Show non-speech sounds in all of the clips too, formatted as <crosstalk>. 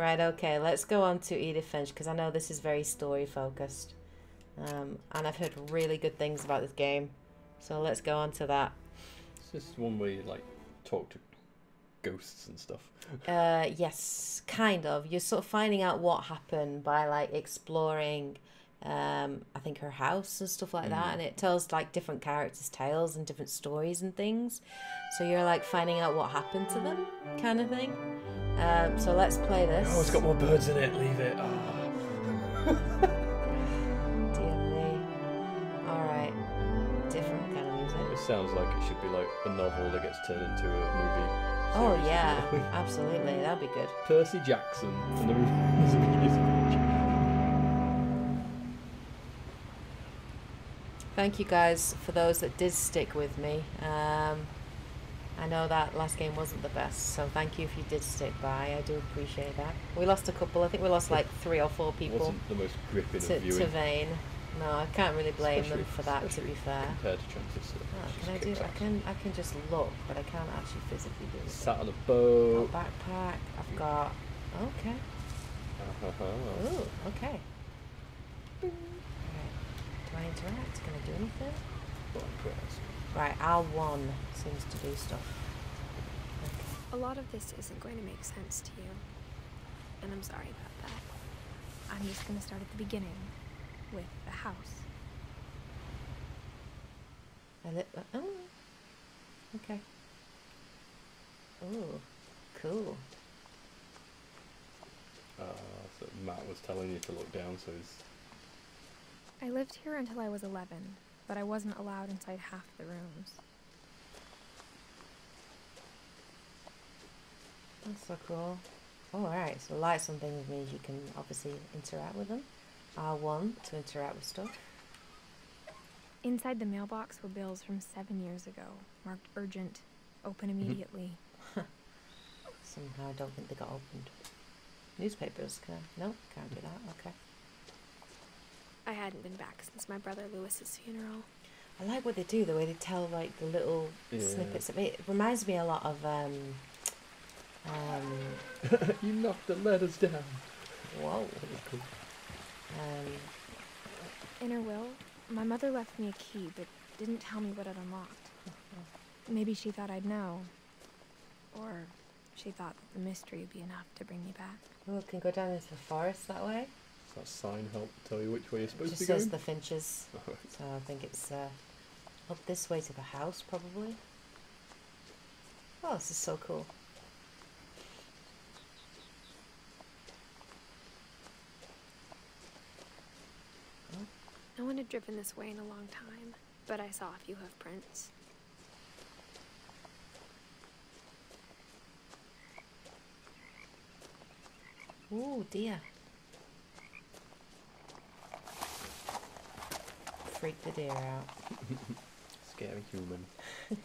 Right, okay, let's go on to Edith Finch because I know this is very story focused. Um, and I've heard really good things about this game. So let's go on to that. It's just one where you like talk to ghosts and stuff. Uh, yes, kind of. You're sort of finding out what happened by like exploring, um, I think her house and stuff like that, Mm. and it tells like different characters' tales and different stories and things. So you're like finding out what happened to them, kind of thing. Um, so let's play this. Oh, it's got more birds in it. Leave it. Oh. <laughs> Dear me. All right, different kind of music. It sounds like it should be like a novel that gets turned into a movie. Oh yeah, <laughs> absolutely. That'd be good. Percy Jackson and the <laughs> Thank you guys for those that did stick with me. Um, I know that last game wasn't the best, so thank you if you did stick by. I do appreciate that. We lost a couple. I think we lost like three or four people Wasn't the most gripping to, to Vane. No, I can't really blame them for that. To be fair. compared to Transistor. Oh, can I do? kicks I can. I can just look, but I can't actually physically do it. Sat on a Got boat. backpack. I've got. Okay. Uh-huh. Ooh. Okay. Right. Do I interact? Can I do anything? Right. R1 seems to do stuff. Okay. A lot of this isn't going to make sense to you. And I'm sorry about that. I'm just going to start at the beginning with the house. I li- uh, oh. Okay. Ooh. Cool. Uh, so Matt was telling you to look down, so he's I lived here until I was 11, but I wasn't allowed inside half the rooms. That's so cool. Oh, alright. So lights on things means you can obviously interact with them. R1 to interact with stuff. Inside the mailbox were bills from seven years ago, marked urgent, open mm-hmm. immediately. <laughs> Somehow I don't think they got opened. Newspapers, can I? No, can't do that. Okay. I hadn't been back since my brother Lewis's funeral. I like what they do, the way they tell like the little Yeah. snippets of it. It reminds me a lot of um um <laughs> you knocked the letters down. whoa. That was cool. Um In her will, my mother left me a key, but didn't tell me what it unlocked. Maybe she thought I'd know. Or she thought the mystery would be enough to bring me back. oh, it can go down into the forest that way. Does that sign help tell you which way you're It supposed just to go? says the finches. Alright. So I think it's uh, up this way to the house, probably. Oh, this is so cool. No one had driven this way in a long time, but I saw a few hoof prints. Oh deer. Freak the deer out. <laughs> Scary human. <laughs>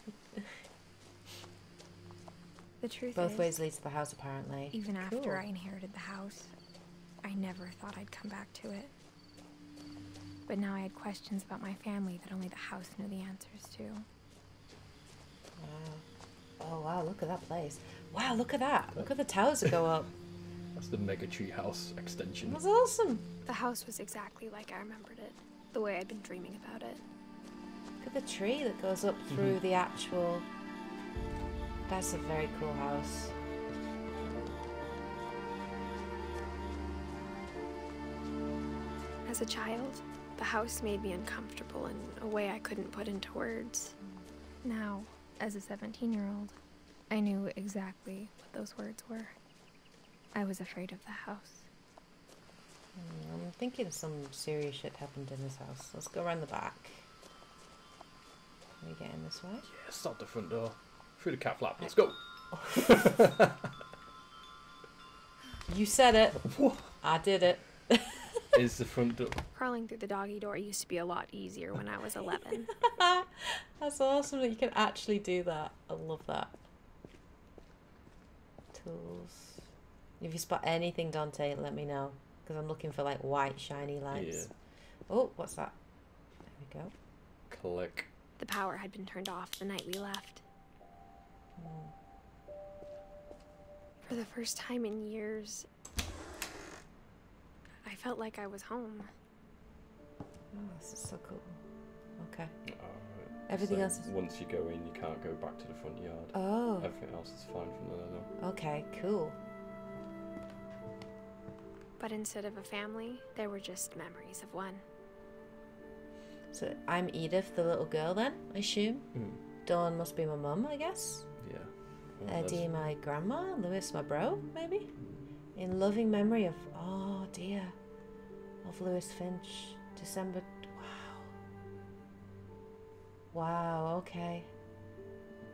The truth Both is, ways leads to the house, apparently. even Cool. after I inherited the house, I never thought I'd come back to it. But now I had questions about my family that only the house knew the answers to. Wow. Oh, wow, look at that place. Wow, look at that. Look at the towers that go up. <laughs> That's the Mega Tree House extension. That's awesome. The house was exactly like I remembered it, the way I'd been dreaming about it. Look at the tree that goes up mm-hmm. through the actual. That's a very cool house. As a child, the house made me uncomfortable in a way I couldn't put into words. Now, as a 17 year old, I knew exactly what those words were. I was afraid of the house. Mm, I'm thinking some serious shit happened in this house. Let's go around the back. Can we get in this way? Yeah, stop the front door. Through the cat flap. Let's go. <laughs> You said it. I did it. <laughs> Is the front door? Crawling through the doggy door used to be a lot easier when I was 11. <laughs> That's awesome that you can actually do that. I love that. Tools. If you spot anything, Dante, let me know. Because I'm looking for like white, shiny lights. Oh, what's that? There we go. Click. the power had been turned off the night we left. Hmm. For the first time in years, I felt like I was home. Oh, this is so cool. Okay. Alright, Everything so else is. Once you go in, you can't go back to the front yard. Oh. Everything else is fine from there though. Okay. Cool. But instead of a family, there were just memories of one. So I'm Edith, the little girl. Then I assume Mm. Dawn must be my mum. I guess. Yeah. Well, there's- Eddie, my grandma. Lewis, my bro. Maybe. In loving memory of. Oh dear. Of Lewis Finch. December. Wow. Wow. Okay.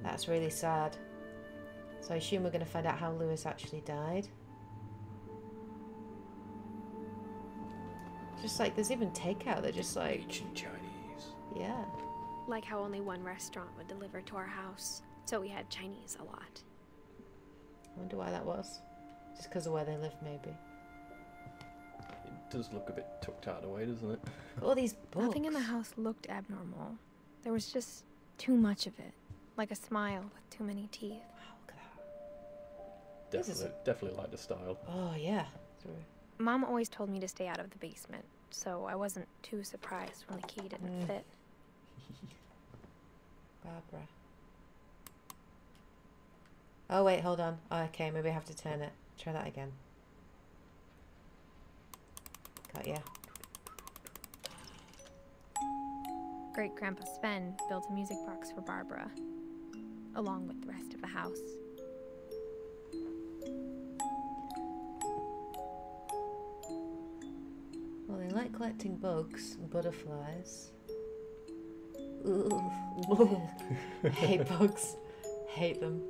That's really sad. So I assume we're going to find out how Lewis actually died. Just like there's even takeout. They're just like, Ancient Chinese. yeah. Like how only one restaurant would deliver to our house, so we had Chinese a lot. I wonder why that was. Just because of where they live, maybe. It does look a bit tucked out away, doesn't it? <laughs> All these books. Nothing in the house looked abnormal. There was just too much of it, like a smile with too many teeth. Wow, look at that. This is Definitely, definitely like the style. Oh yeah. Mom always told me to stay out of the basement, so I wasn't too surprised when the key didn't Mm. fit. <laughs> Barbara. Oh wait, hold on. Oh, okay, maybe I have to turn it. Try that again. Got ya. Great Grandpa Sven built a music box for Barbara, along with the rest of the house. Like collecting bugs and butterflies. Ooh. <laughs> Hate bugs. Hate them.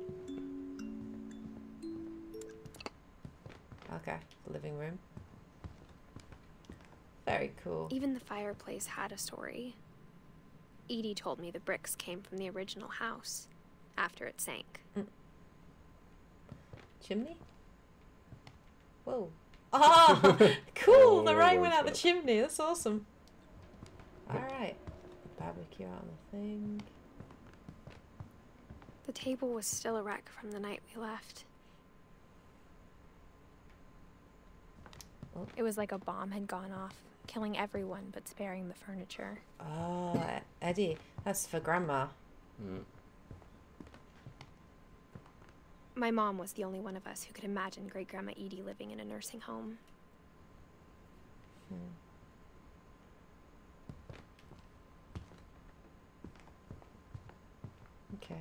Okay, living room. Very cool. Even the fireplace had a story. Edie told me the bricks came from the original house after it sank. Mm. Chimney? Whoa. Oh, <laughs> cool! the Oh, rain went where's out the chimney. That's awesome. Alright. Barbecue out on the thing. The table was still a wreck from the night we left. Oh. It was like a bomb had gone off, killing everyone but sparing the furniture. Oh, Eddie. That's for Grandma. Mm. My mom was the only one of us who could imagine Great Grandma Edie living in a nursing home. Hmm. Okay.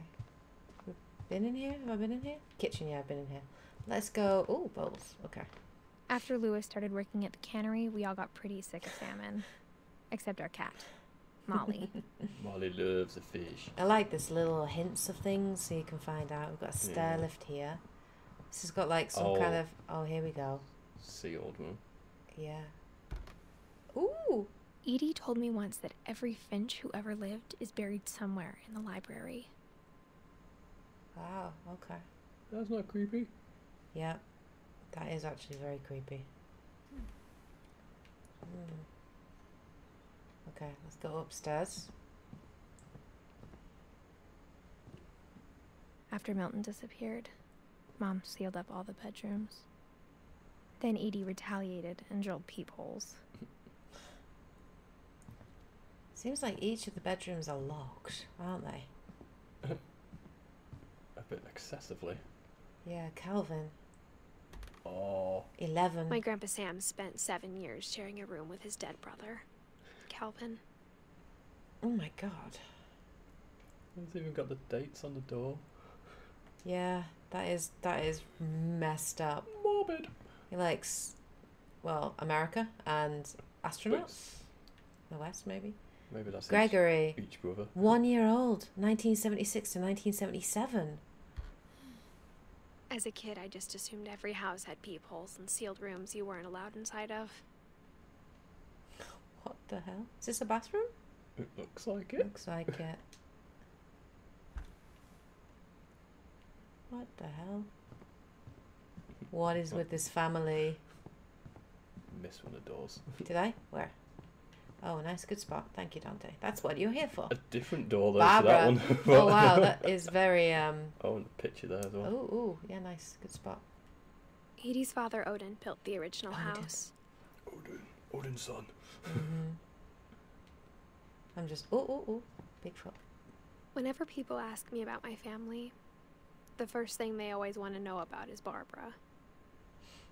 We've been in here? Have I been in here? Kitchen, yeah, I've been in here. Let's go. Oh, bowls. Okay. After Lewis started working at the cannery, we all got pretty sick of salmon. Except our cat, Molly. <laughs> Molly loves a fish. I like this little hints of things so you can find out. We've got a stair Yeah. lift here. This has got like some kind Oh. of. Oh, here we go. Sealed one. Yeah. Ooh. Edie told me once that every Finch who ever lived is buried somewhere in the library. Wow. Okay. That's not creepy. Yeah. That is actually very creepy. Hmm. Okay, let's go upstairs. After Milton disappeared, Mom sealed up all the bedrooms. Then Edie retaliated and drilled peepholes. Seems like each of the bedrooms are locked, aren't they? <laughs> A bit excessively. Yeah, Calvin. Oh. 11. My Grandpa Sam spent seven years sharing a room with his dead brother, Calvin. Oh my god. It's even got the dates on the door. Yeah, that is that is messed up. Morbid. He likes, well, America and astronauts. But The West, maybe. maybe that's each, Gregory, each brother. one year old, 1976 to 1977. As a kid, I just assumed every house had peepholes and sealed rooms you weren't allowed inside of. What the hell? Is this a bathroom? It looks like it. Looks like it. What the hell? What is with this family? Miss one of the doors. <laughs> Did I? Where? Oh, nice, good spot. Thank you, Dante. That's what you're here for. A different door though Barbara. to that one. <laughs> oh wow, <laughs> that is very um. Oh, and the picture there as well. Oh, ooh, yeah, nice, good spot. Edie's father, Odin, built the original Odin. house. Odin, Odin's son. hmm I'm just oh oh oh Bigfoot. Whenever people ask me about my family, the first thing they always want to know about is Barbara.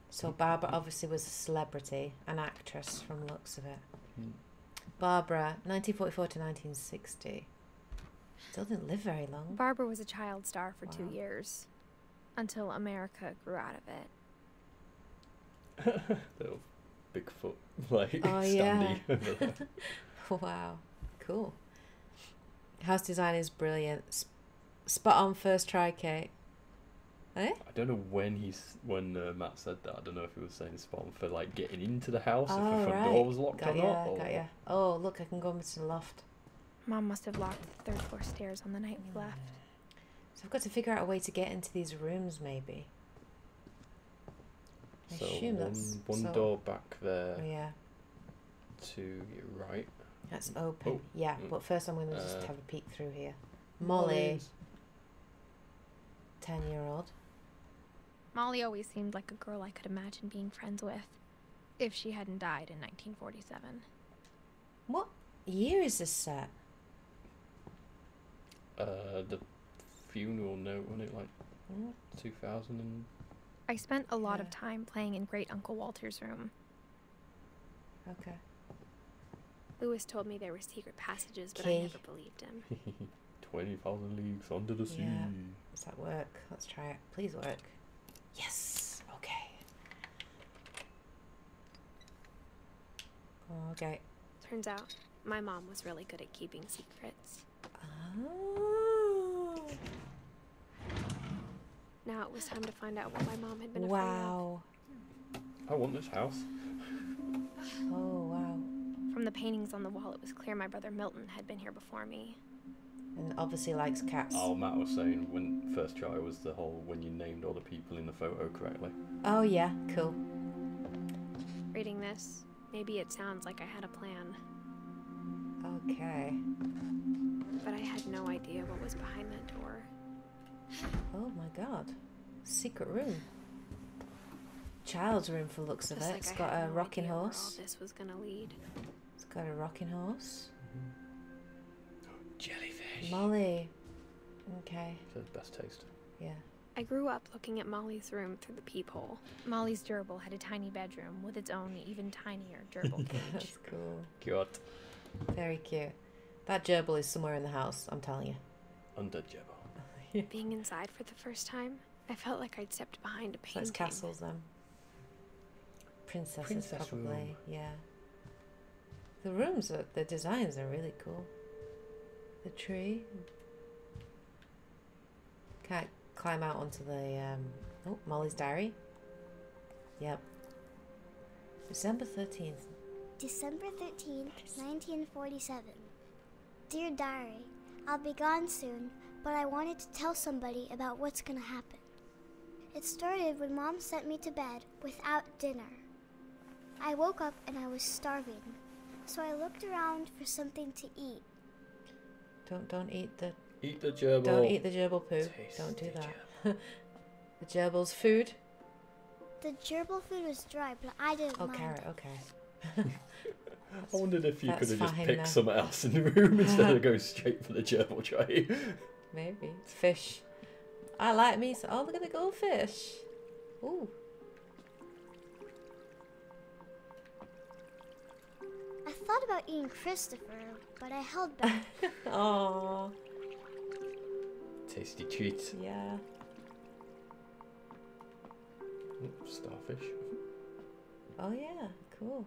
So Barbara obviously was a celebrity, an actress from the looks of it. Hmm. Barbara, 1944 to 1960. Still didn't live very long. Barbara was a child star for two years, until America grew out of it. <laughs> Little Bigfoot, <laughs> like Oh, yeah. standy <laughs> over there. Wow, cool. House design is brilliant. Sp- spot on first try, Kate. Eh? I don't know when he's when uh, Matt said that. I don't know if he was saying spot on for like getting into the house, if Oh, the front right. door was locked Got or ya, not. Or... got ya. Oh, look, I can go into the loft. Mom must have locked the third floor stairs on the night we left. So I've got to figure out a way to get into these rooms, maybe. I So assume one, that's one so- door back there Oh, yeah, to your right. that's open. Oh, Yeah, mm. but first I'm going to just Uh, have a peek through here. Molly, Molly's. 10 year old. Molly always seemed like a girl I could imagine being friends with, if she hadn't died in 1947. What year is this set? Uh, the funeral note, wasn't it like Mm, 2000 and I spent a lot of time playing in Great Uncle Walter's room. Okay. Lewis told me there were secret passages, but Key. I never believed him. <laughs> 20,000 leagues under the sea. Yeah. Does that work? Let's try it. Please work. Yes. Okay. Okay. Turns out, my mom was really good at keeping secrets. Oh. Now it was time to find out what my mom had been afraid of. Wow. I want this house. <sighs> Oh wow. From the paintings on the wall, it was clear my brother Milton had been here before me. And obviously likes cats. Oh, Matt was saying when first try was the whole when you named all the people in the photo correctly. Oh yeah. Cool. Reading this, maybe it sounds like I had a plan, Okay. but I had no idea what was behind that door. Oh my god. Secret room. Child's room for looks of Just it. like It's I got a no rocking horse. This was gonna lead. It's got a rocking horse. Mm-hmm. Jellyfish. Molly. Okay. So best taste. Yeah. I grew up looking at Molly's room through the peephole. Molly's gerbil had a tiny bedroom with its own even tinier gerbil <laughs> cage. That's cool. Cute. Very cute. That gerbil is somewhere in the house, I'm telling you. Under Jebba. <laughs> Being inside for the first time, I felt like I'd stepped behind a painting. it's castles then. Princesses Princess probably, room. yeah. The rooms are the designs are really cool. The tree. Can't climb out onto the um oh, Molly's diary. Yep. December thirteenth. December 13th, 1947. Dear Diary, I'll be gone soon, but I wanted to tell somebody about what's gonna happen. It started when Mom sent me to bed without dinner. I woke up and I was starving, so I looked around for something to eat. Don't don't eat the Eat the gerbil. don't eat the gerbil poo. Don't do Tasty that. <laughs> the gerbil's food. The gerbil food was dry, but I didn't Oh mind. carrot, okay. <laughs> I wondered if you could have just picked now. something else in the room instead of going straight for the gerbil tray. <laughs> Maybe. It's fish. I like me so oh look at the goldfish. Ooh. I thought about eating Christopher, but I held back. <laughs> Oh Tasty treats. yeah. Starfish. Oh yeah, cool.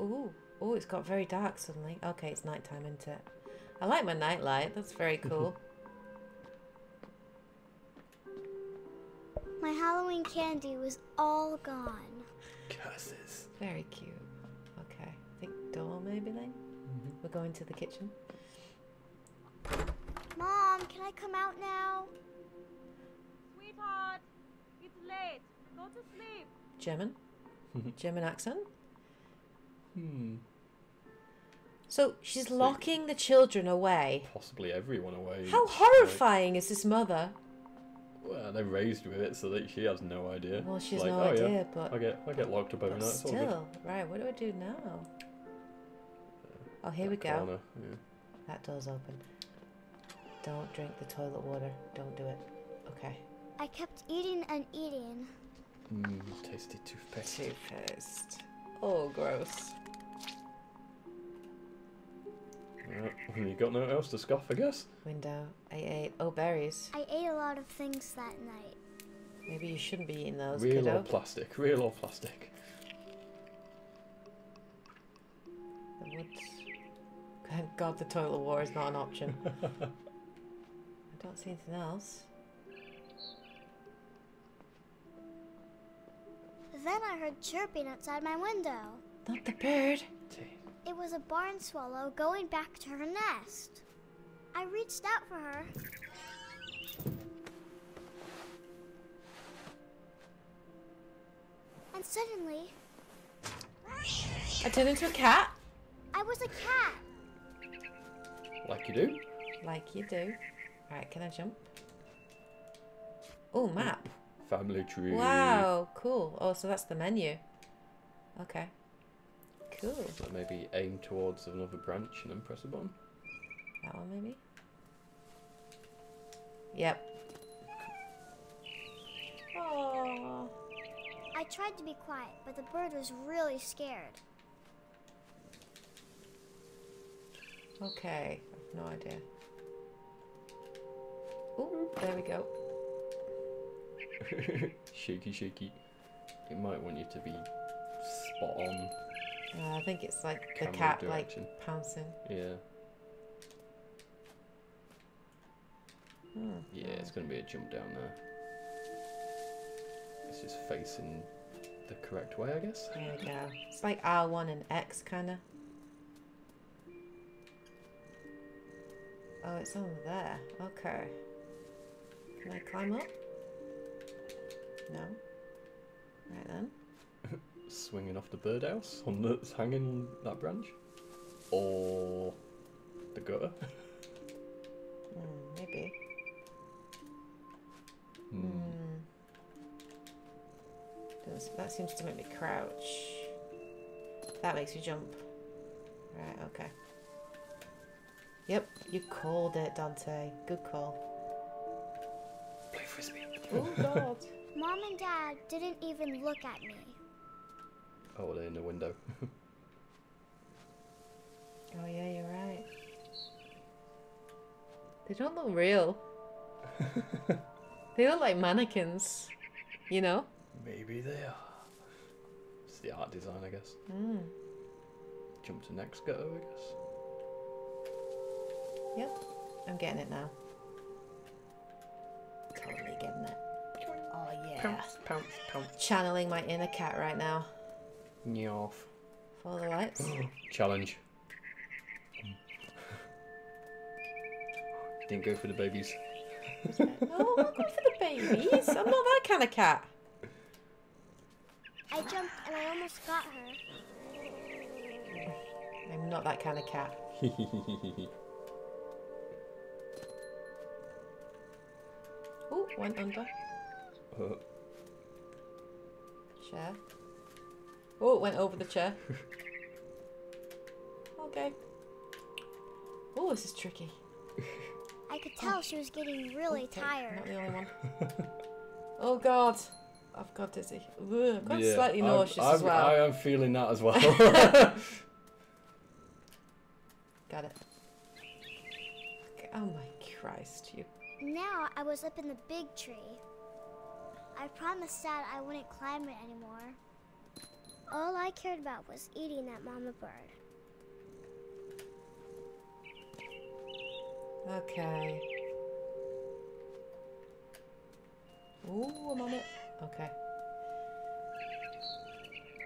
Ooh. Oh, it's got very dark suddenly. Okay, it's nighttime, isn't it? I like my nightlight. That's very cool. <laughs> My Halloween candy was all gone. Curses. very cute. Okay. I think door maybe then. We're going to the kitchen. Mom, can I come out now? Sweetheart, it's late. Go to sleep. German. <laughs> German accent. Hmm. So she's Sick. locking the children away. Possibly everyone away. How Like, horrifying is this mother? Well, they're raised with it, so that she has no idea. Well, It's she's like, no oh, idea, Yeah, but, I get I get locked up every but night. It's all good. still, right? What do I do now? Oh, here we That go. corner, yeah. That door's open. Don't drink the toilet water. Don't do it. Okay. I kept eating and eating. Mm, tasty toothpaste. Toothpaste. Oh, gross. You got no else to scoff, I guess. Window. I ate. Oh, berries. I ate a lot of things that night. Maybe you shouldn't be eating those, Real kiddo. or plastic? Real or plastic? The woods. Thank God the toilet war is not an option. <laughs> I don't see anything else. Then I heard chirping outside my window. Not the bird. Tea. It was a barn swallow going back to her nest. I reached out for her. And suddenly, I turned into a cat. I was a cat. Like you do? Like you do. Alright, can I jump? Oh, map. Family tree. Wow, cool. Oh, so that's the menu. Okay. Cool. So maybe aim towards another branch and then press a button. That one, maybe? Yep. Oh. I tried to be quiet, but the bird was really scared. Okay. I've no idea. Oh, there we go. <laughs> shaky, shaky. It might want you to be spot on. Uh, I think it's like the cat direction. like pouncing. Yeah. Hmm. Yeah, it's going to be a jump down there. It's just facing the correct way, I guess. There we go. It's like R1 and X kind of. Oh, it's on there. Okay. Can I climb up? No. Right then. Swinging off the birdhouse on the it's hanging on that branch, or the gutter. <laughs> Hmm, maybe. Does- That seems to make me crouch. That makes me jump. Right, okay. Yep, you called it, Dante. Good call. Play frisbee. Oh, God. <laughs> Mom and Dad didn't even look at me. Oh, they're in the window. <laughs> Oh, yeah, you're right. They don't look real. <laughs> they look like mannequins, you know? Maybe they are. It's the art design, I guess. Mm. Jump to next gutter, I guess. Yep, I'm getting it now. Totally getting it. Oh, yeah. Pounce, pounce, pounce. Channeling my inner cat right now. Nyoff. Follow the lights. <gasps> Challenge. Didn't go for the babies. no, I'm not going for the babies. I'm not that kind of cat. I jumped and I almost got her. I'm not that kind of cat. <laughs> Oh, went under. Uh, Chair. Oh, it went over the chair. <laughs> okay. Oh, this is tricky. I could tell she was getting really Okay, tired. Not the only one. oh God, I've got dizzy. Ugh, I've got yeah, slightly I'm- nauseous as I'm- well. I am feeling that as well. <laughs> Got it. Okay, Oh my Christ, you. Now I was up in the big tree. I promised Dad I wouldn't climb it anymore. All I cared about was eating that mama bird. Okay. Ooh, I'm on it. Okay.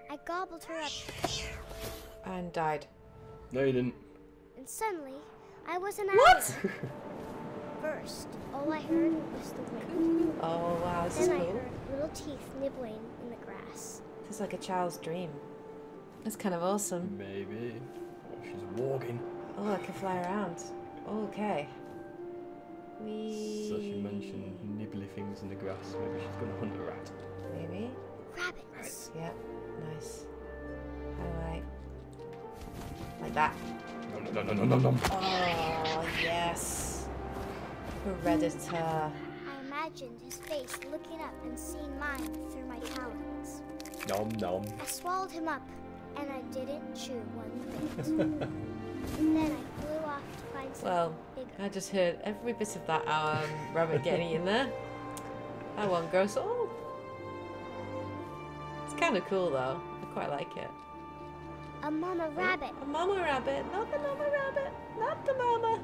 I gobbled her up, And died. no, you didn't. and suddenly I wasn't What? First, all I heard was the wind. Oh wow, this is Then I heard little teeth nibbling in the grass. This is like a child's dream. That's kind of awesome. Maybe. Oh, she's walking. Oh, I can fly around. Okay. Wee. So she mentioned nibbly things in the grass. Maybe she's gonna hunt a rat. Maybe. Rabbits. Yep. Nice. Highlight. Like that. No, no, no, no, no, no, no. Oh yes. Predator. I imagined his face looking up and seeing mine through my talons. Nom nom. I swallowed him up, and I didn't chew one bit. <laughs> then I flew off to find something Well, bigger. I just heard every bit of that um, rabbit getting in there. That one gross. Oh, it's kind of cool though. I quite like it. A mama rabbit. A mama rabbit, not the mama rabbit, not the mama.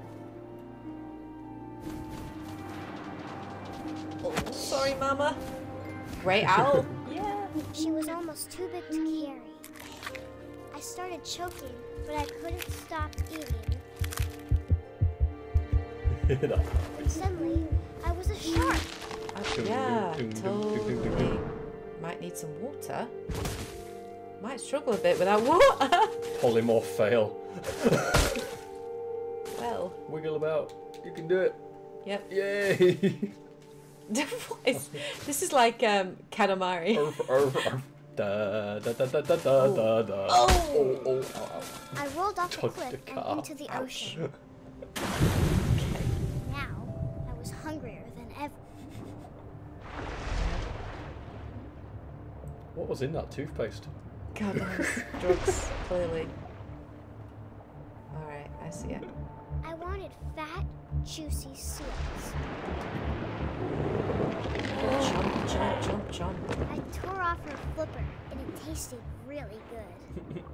Oh, sorry, mama. Great owl. Yeah. She was almost too big to carry. I started choking, but I couldn't stop eating. that. <laughs> Suddenly, I was a shark. Uh, Dum, yeah, totally. Might need some water. Might struggle a bit without water. <laughs> Polymorph fail. well, Wiggle about. You can do it. yep. Yay! <laughs> <laughs> What is- this is like um, Katamari. <laughs> Arf, arf, arf. Da, da, da, da, da, da, da, da. Oh. oh, oh, ow, ow. I rolled off the cliff the and into the Ouch. ocean. Now, I was hungrier than ever. What was in that toothpaste? God knows. <laughs> Drugs, clearly. Alright, I see it. I wanted fat, juicy seals. Chomp, chomp, chomp, chomp. I tore off her flipper, and it tasted really good. <laughs>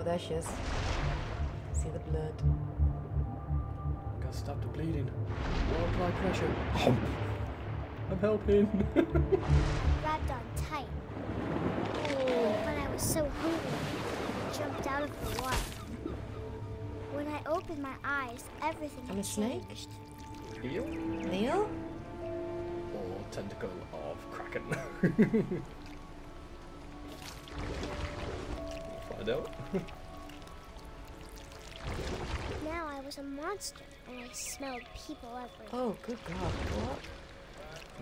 Oh, there she is. See the blood. Gotta stop the bleeding. More apply pressure. I'm helping. <laughs> Grabbed on tight. But I was so hungry, I jumped out of the water. When I opened my eyes, everything I'm a snake? changed. Eel Neil? or tentacle of kraken? <laughs> Find out. Now I was a monster, and I smelled people everywhere. Oh, good God. What?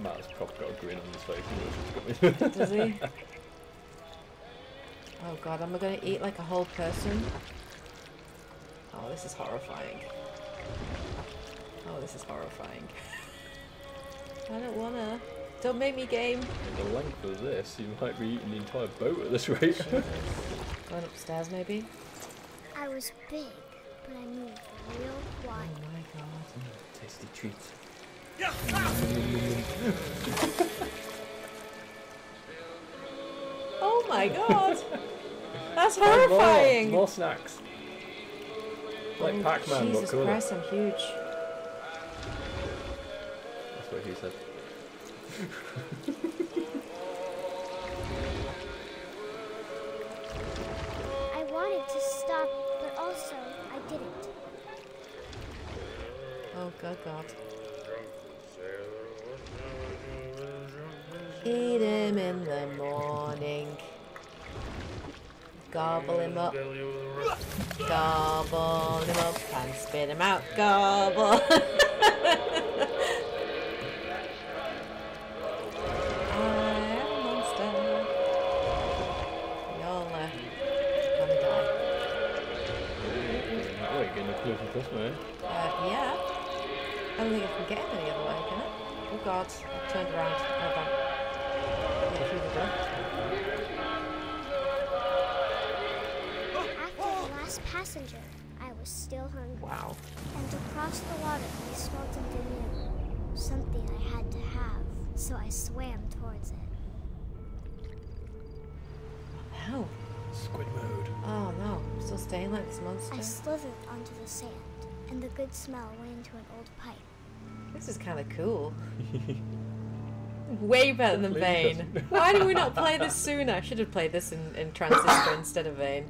Matt's probably got a grin on his face. He knows what's coming. Does he? Oh God, am I going to eat like a whole person? Oh, this is horrifying. Oh, this is horrifying. <laughs> I don't wanna. Don't make me game. the length of this, you might be eating the entire boat at this rate. Going upstairs, maybe? I was big, but I moved real Oh my God. Tasty treats. <laughs> Oh my God. That's <laughs> More, horrifying. more snacks. Like Oh, Pac-Man, but Jesus cooler. Christ, I'm huge. That's what he said. I wanted to stop, but also I didn't. Oh God, God. Eat him in the morning. Gobble him up. Gobble him up and spit him out. Gobble. <laughs> I am a monster. We all uh, gonna die. You're getting a clue from this, man. Yeah. I don't think I can get him any other way, can I? Oh god, I've turned around. On. Get through the door. Passenger, I was still hungry. Wow. And across the water, I smelled something new. Something I had to have, so I swam towards it. No. Squid mode. Oh no. I'm still staying like this monster. I monster. slithered onto the sand, and the good smell went into an old pipe. This is kind of cool. <laughs> Way better than Definitely Vane. Why did we not <laughs> play this sooner? I should have played this in, in Transistor instead of Vane.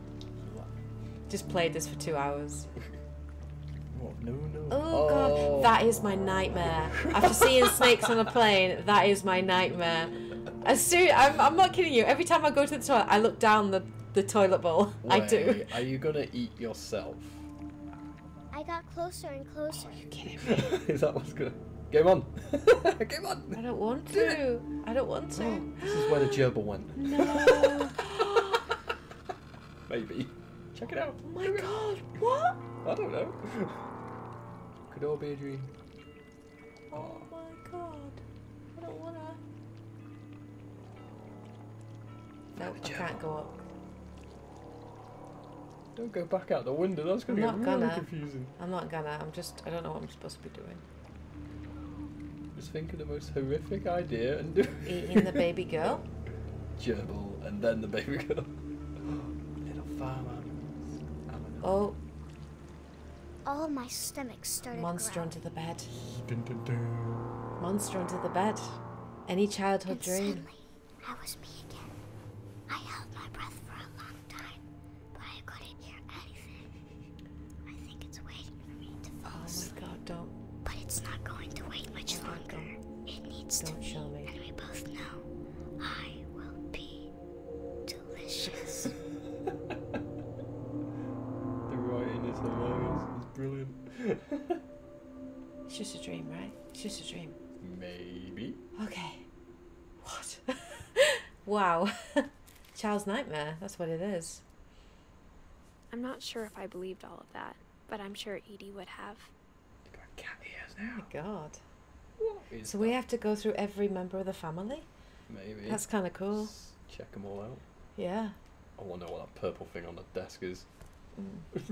Just played this for two hours. <laughs> What? No, no. Oh, god, that is my nightmare. After seeing <laughs> snakes on a plane, that is my nightmare. As soon, I'm, I'm not kidding you. Every time I go to the toilet, I look down the, the toilet bowl. <laughs> I do. Are you gonna eat yourself? I I got closer and closer. Are You kidding me? Is that what's gonna? Game on! Game on! I don't want to. I don't want to. Oh, this is where the gerbil went. <gasps> No. Maybe. Check it out. Oh my god. What? I don't know. Could all be a dream. Oh my god. I don't wanna. No, I can't go up. Don't go back out the window. That's gonna I'm get not really gonna. confusing. I'm not gonna. I'm just. I don't know what I'm supposed to be doing. Just think of the most horrific idea and do Eating the baby girl. <laughs> gerbil and then the baby girl. <gasps> Little farm animals. Animals. Oh, All my stomach started monster growling. under the bed. Dun, dun, dun. Monster under the bed. Any childhood And dream. suddenly, I was me just a dream, right? It's just a dream. Maybe. Okay. What? <laughs> wow. <laughs> Child's nightmare. That's what it is. I'm not sure if I believed all of that, but I'm sure Edie would have. You got cat ears Oh now. my god. What is So we have to go through every member of the family? Maybe. That's kind of cool. S- Check them all out. Yeah. I want to know what that purple thing on the desk is. Mm. <laughs>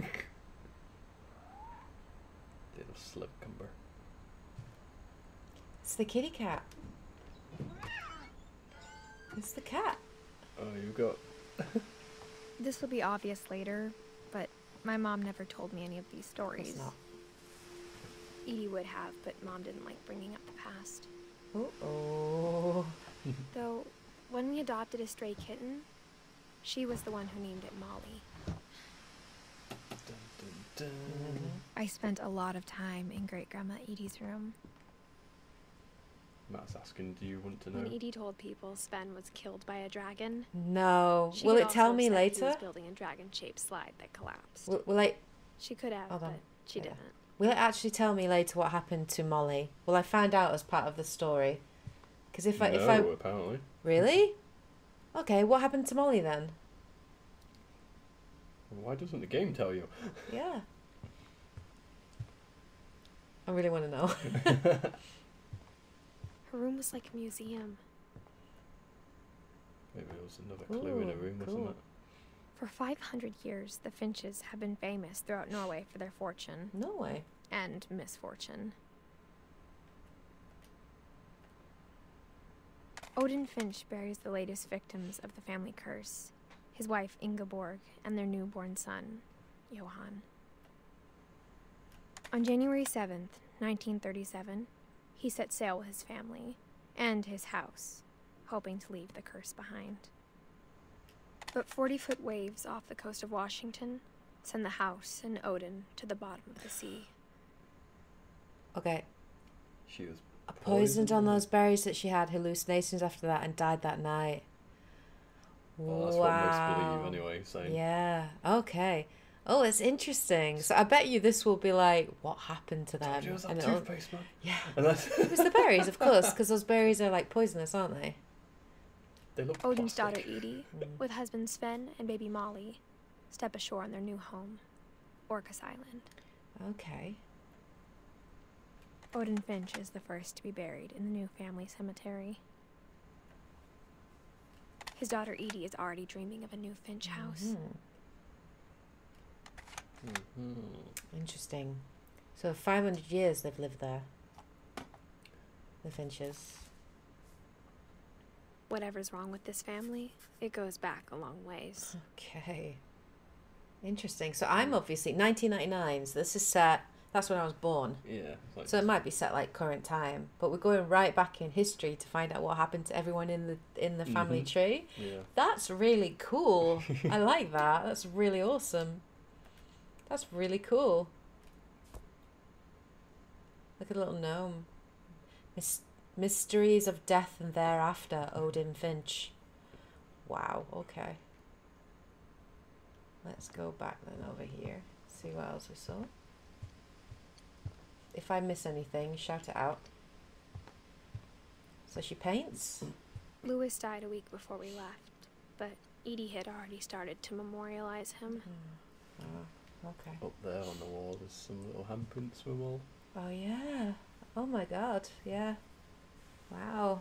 Little slipcumber. It's the kitty cat. It's the cat. Oh, you've got. <laughs> This will be obvious later, but my mom never told me any of these stories. It's not. Edie would have, but mom didn't like bringing up the past. Oh, oh. <laughs> Though, when we adopted a stray kitten, she was the one who named it Molly. Dun, dun, dun. I spent a lot of time in Great Grandma Edie's room. Matt's asking, do you want to know? When Edie told people Sven was killed by a dragon, No. she Will it tell also me have said He later? was building a dragon-shaped slide that collapsed. Will, will it she could have, Hold on. but she Yeah. didn't. will it actually tell me later what happened to Molly? Will I find out as part of the story? Because if I if I apparently. really, okay, what happened to Molly then? Why doesn't the game tell you? Yeah. I really want to know. <laughs> <laughs> Her room was like a museum. Maybe there was another clue in a Ooh, room, cool. wasn't it? For 500 years, the Finches have been famous throughout Norway for their fortune no way. and misfortune. Odin Finch buries the latest victims of the family curse his wife Ingeborg and their newborn son, Johann. On January 7th, 1937, he set sail with his family and his house, hoping to leave the curse behind. But 40 foot waves off the coast of Washington send the house and Odin to the bottom of the sea. Okay, She was poisoned on those berries that she had hallucinations after that and died that night. Well, that's wow. what most believe anyway. So Yeah. Okay. Oh, it's interesting. So I bet you this will be like, what happened to them? Told you it was And it'll- toothpaste, man. yeah. And <laughs> It was the berries, of course, because those berries are like poisonous, aren't they? they look Odin's plastic. daughter Edie, Mm. with husband Sven and baby Molly, step ashore on their new home, Orcas Island. Okay. Odin Finch is the first to be buried in the new family cemetery. His daughter Edie is already dreaming of a new Finch house. Mhm. Mhm. Interesting. So 500 years they've lived there. The Finches. Whatever's wrong with this family, it goes back a long ways. Okay. Interesting. So I'm obviously 1999. So this is set. That's when I was born. Yeah. like- So it might be set like current time, but we're going right back in history to find out what happened to everyone in the in the family Mhm. tree. yeah. That's really cool. <laughs> I like that. That's really awesome. That's really cool. Look at a little gnome. Mys- Mysteries of Death and Thereafter, Odin Finch. Wow, okay. Let's go back then over here. See what else we saw. if I miss anything, shout it out. So she paints. Lewis died a week before we left, but Edie had already started to memorialize him. Oh, okay. Up there on the wall, there's some little handprints from all. Oh yeah. Oh my god. Yeah. Wow.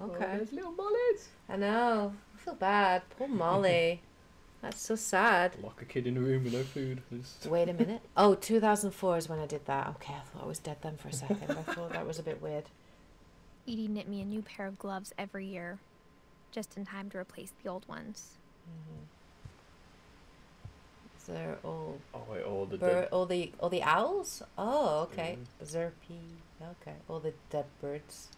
Okay. Oh, there's little mollies. I know. I feel bad. Poor Molly. <laughs> That's so sad. Lock a kid in a room with no food. Just... Wait a minute. <laughs> Oh, 2004 is when I did that. Okay, I thought I was dead then for a second. I thought that was a bit weird. Edie knit me a new pair of gloves every year, just in time to replace the old ones. Mm-hmm. Is there all oh. oh wait, all the bir- dead. all the all the owls? Oh, okay. Mm-hmm. Zerpy. Okay. All the dead birds.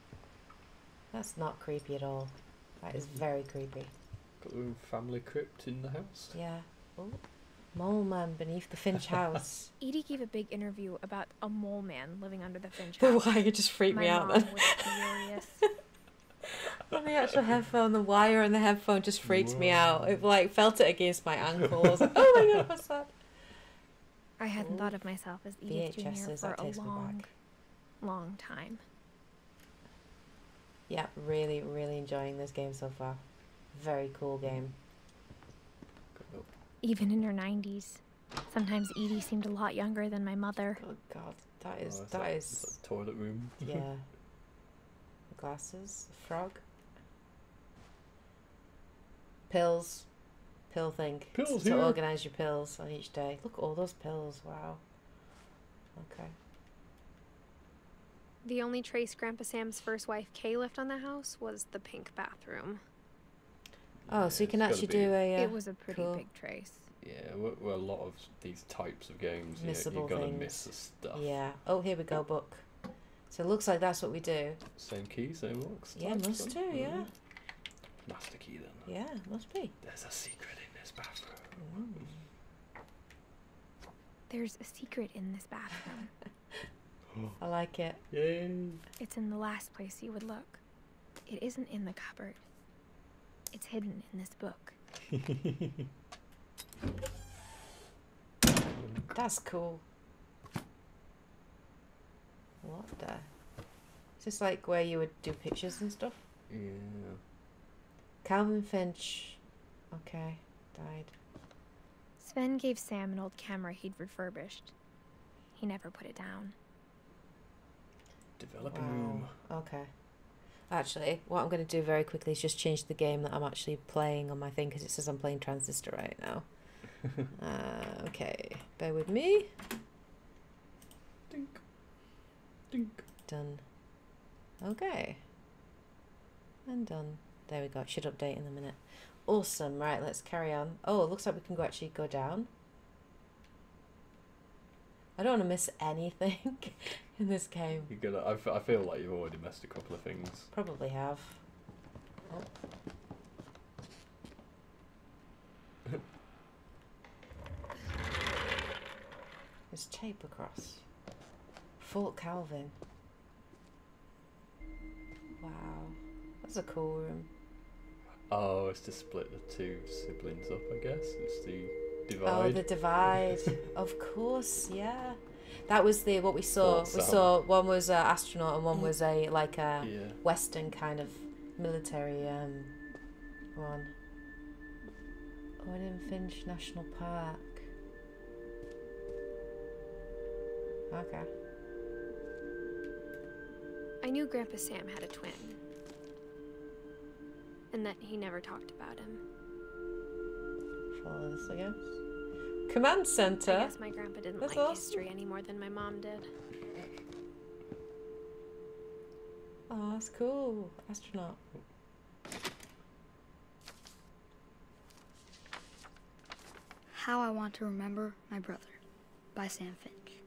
That's not creepy at all. That is mm-hmm. very creepy. Got their own family crypt in the house. Yeah. Oh. Mole man beneath the Finch house. <laughs> Edie gave a big interview about a mole man living under the Finch The <laughs> Why? You just freaked My me out mom then. was furious. <laughs> On the actual headphone, the wire on the headphone just freaked me out. It like felt it against my ankle. I was like, oh my god, <laughs> what's that? I hadn't Oh. thought of myself as Edith Jr. For a long, long time. Yeah, really, really enjoying this game so far. Very cool game. Even in her 90s. Sometimes Edie seemed a lot younger than my mother. Oh god, that is Oh, that's that that- is that's that toilet room. yeah. <laughs> Glasses, frog, pills, pill thing. Pills to here. organize your pills on each day. Look at all those pills. Wow. Okay. The only trace Grandpa Sam's first wife Kay left on the house was the pink bathroom. Oh, so you can actually do a. Uh, It was a pretty cool. big trace. Yeah, well, well, a lot of these types of games, you, Missable you're gonna things. miss the stuff. Yeah. Oh, here we go. Book. So it looks like that's what we do. Same key, same locks. Yeah, must do, yeah. Master key then. Yeah, must be. There's a secret in this bathroom. Mm. There's a secret in this bathroom. <laughs> I like it. Yay! it's in the last place you would look. It isn't in the cupboard. It's hidden in this book. <laughs> That's cool. What the? Is this like where you would do pictures and stuff? Yeah. Calvin Finch. Okay, died. Sven gave Sam an old camera he'd refurbished. He never put it down. Developing Wow. room. Okay. Actually, what I'm going to do very quickly is just change the game that I'm actually playing on my thing because it says I'm playing Transistor right now. <laughs> uh, okay, bear with me. Dink. Dink. Done. Okay. And done. There we go. It should update in a minute. Awesome. Right, let's carry on. Oh, it looks like we can go actually go down. I don't want to miss anything <laughs> in this game. You're gonna. I, f- I feel like you've already missed a couple of things. Probably have. Oh. <laughs> There's tape across. Fort Calvin. Wow. That's a cool room. Oh, it's to split the two siblings up, I guess. It's the divide. Oh, the divide. <laughs> of course, yeah. That was the what we saw. Fort We Sam. saw one was a astronaut and one was a like a yeah. western kind of military um one. Owen Finch National Park. Okay. I knew Grandpa Sam had a twin. And that he never talked about him. Follow this, I guess. Command I center. guess my grandpa didn't That's like awesome. history any more than my mom did. Oh, that's cool. Astronaut. How I Want to Remember My Brother by Sam Finch.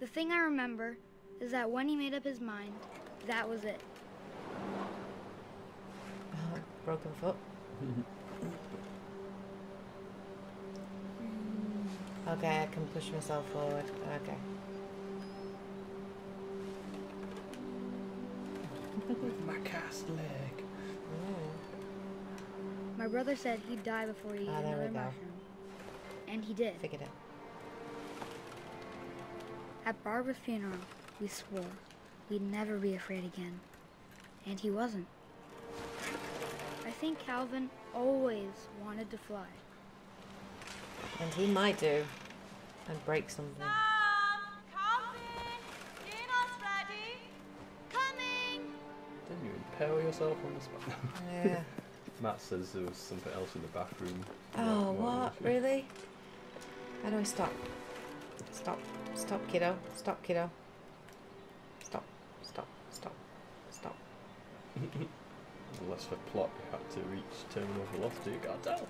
The thing I remember is that when he made up his mind, that was it. Broken foot. <laughs> Okay, I can push myself forward. Okay. With <laughs> my cast leg. Mm, My brother said he'd die before he ate Ah, there another mushroom. And he did. figured it. At Barbara's funeral, we swore we'd never be afraid again. And he wasn't. I think Calvin always wanted to fly. And he might do. And break something. Sam, Calvin, dinner's ready. Coming. Didn't you impale yourself on the spot? Yeah. <laughs> Matt says there was something else in the bathroom. Oh, What- what? Really? How do I stop? Stop. Stop, kiddo. Stop, kiddo. Stop. Stop. Stop. Stop. <laughs> Unless for plot, you had to reach terminal velocity. You can't tell.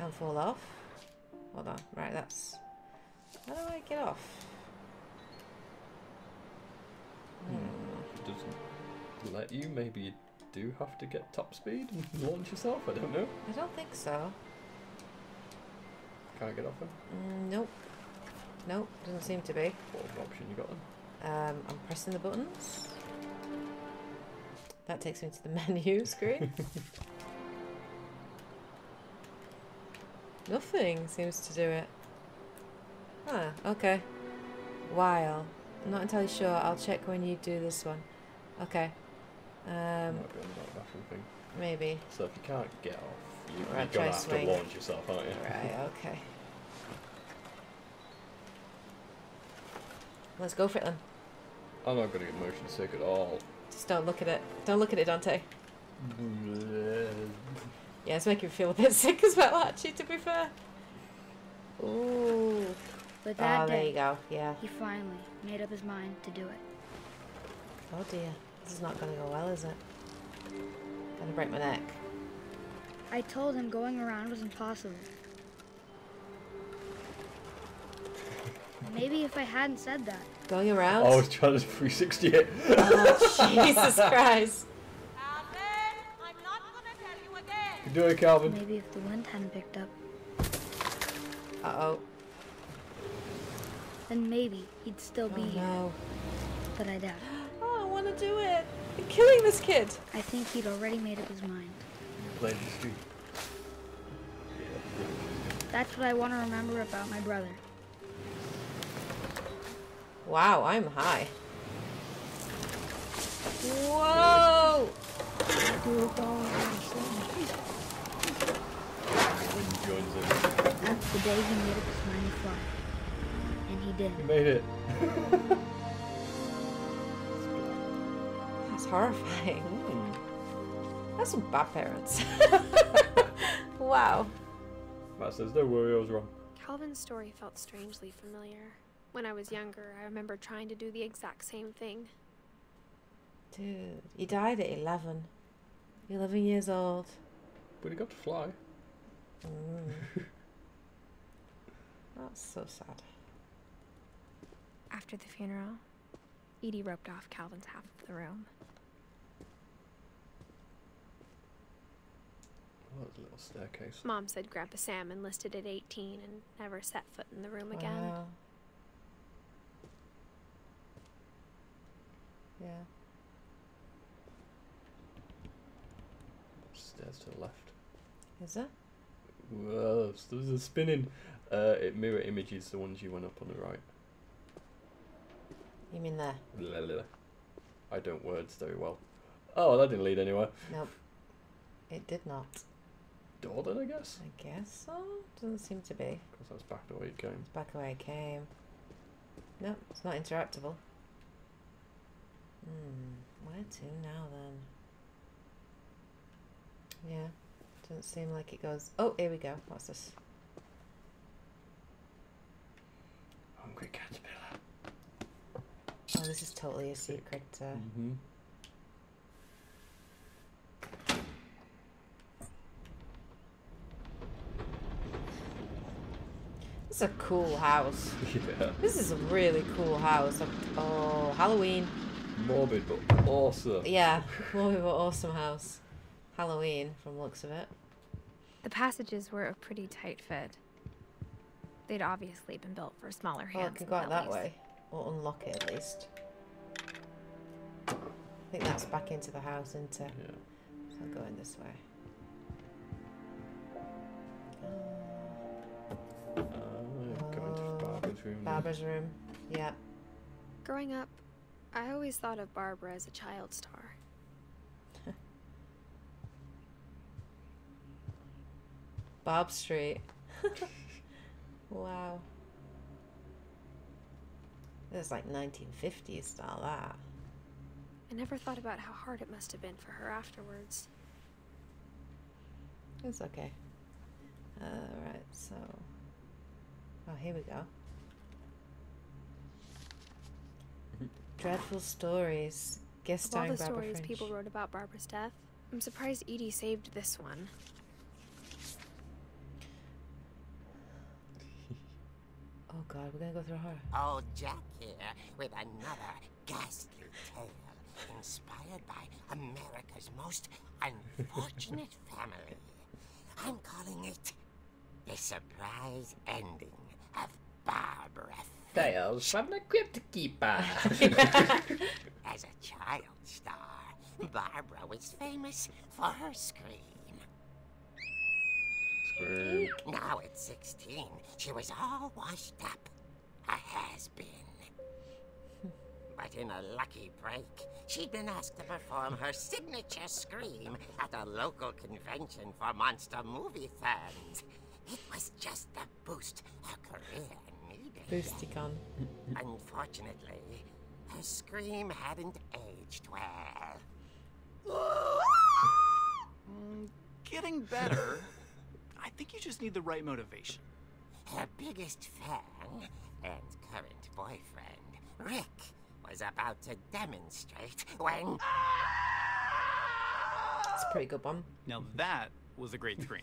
And fall off. Hold on. Right, that's. How do I get off? Hmm. It doesn't let you, maybe you do have to get top speed and launch yourself. I don't know. I don't think so. Can't get off him. Mm, nope. Nope, doesn't seem to be. What option you got then? Um, I'm pressing the buttons. That takes me to the <laughs> menu screen. Nothing seems to do it. Ah, okay. While. I'm not entirely sure. I'll check when you do this one. Okay. Um, Might be on thing. maybe. So if you can't get off, you, right, you're going to have swing. to launch yourself, aren't you? Right, <laughs> okay. Let's go for it then. I'm not gonna get motion sick at all. Just don't look at it. Don't look at it, Dante. Yeah, it's making me feel a bit <laughs> sick as well, actually, to be fair. Ooh. But that Oh, there you go. Yeah. he finally made up his mind to do it. Oh dear. This is not going to go well, is it? Gonna break my neck. I told him going around was impossible. <laughs> Maybe if I hadn't said that, Going around? I was trying to 360 it. <laughs> Oh, Jesus Christ. I'm not gonna tell you again. You do it, Calvin. maybe if the wind hadn't picked up, Uh oh. then maybe he'd still Oh be here. no. But I doubt. <gasps> Oh, I want to do it. You're killing this kid. I think he'd already made up his mind. Playing the street. That's what I want to remember about my brother. Wow, I'm high. Whoa! Joins in. That's the day he made up his mind to fly. And he did. You made it. That's horrifying. Hmm. That's some bad parents. <laughs> wow. Matt says, don't worry, I was wrong. Calvin's story felt strangely familiar. When I was younger, I remember trying to do the exact same thing. Dude, he died at 11. 11 years old. But he got to fly. Mm. <laughs> That's so sad. After the funeral, Edie roped off Calvin's half of the room. Oh, there's a little staircase. Mom said Grandpa Sam enlisted at 18 and never set foot in the room again. Yeah. Stairs to the left. Is it? Whoa, so there's a spinning. Uh, it mirror images the ones you went up on the right. You mean there? Blah, blah, blah. I don't words very well. Oh, that didn't lead anywhere. Nope. It did not. Door then, I guess? I guess so. Doesn't seem to be. Because that's back the way it came. It's back way I came. Nope, it's not interactable. Hmm. Where to now then? Yeah. Doesn't seem like it goes. Oh, here we go. What's this? Hungry caterpillar. Oh, this is totally a secret. Uh, Mm-hmm. This is a cool house. <laughs> yeah. This is a really cool house. Oh, Halloween. Morbid but awesome. Yeah, more of an awesome house. Halloween, from the looks of it. The passages were a pretty tight fit. They'd obviously been built for smaller Oh, hands. it can go out that bellies. way. Or unlock it at least. I think that's back into the house, isn't it? Yeah. So I'll go in this way. Uh, going to Oh, Barbara's room. then. Barbara's room. Yeah. Growing up, I always thought of Barbara as a child star. <laughs> Bob Street. <laughs> wow. It's like 1950s style, that. I never thought about how hard it must have been for her afterwards. It's okay. Alright, so. Oh, here we go. Dreadful stories. Guest Of all the Barbara stories French. people wrote about Barbara's death, I'm surprised Edie saved this one. <laughs> Oh god, we're gonna go through her. Old Jack here with another ghastly tale inspired by America's most unfortunate <laughs> family. I'm calling it The Surprise Ending of Barbara Tales from the Crypt Keeper. As a child star, Barbara was famous for her scream. Scream. Now at 16, she was all washed up. A has-been. But in a lucky break, she'd been asked to perform her signature scream at a local convention for monster movie fans. It was just the boost her career needed. Boosticon. Unfortunately, her scream hadn't aged well. Mm, getting better. <laughs> I think you just need the right motivation. Her biggest fan and current boyfriend, Rick, was about to demonstrate when. It's a pretty good one. Now that was a great scream.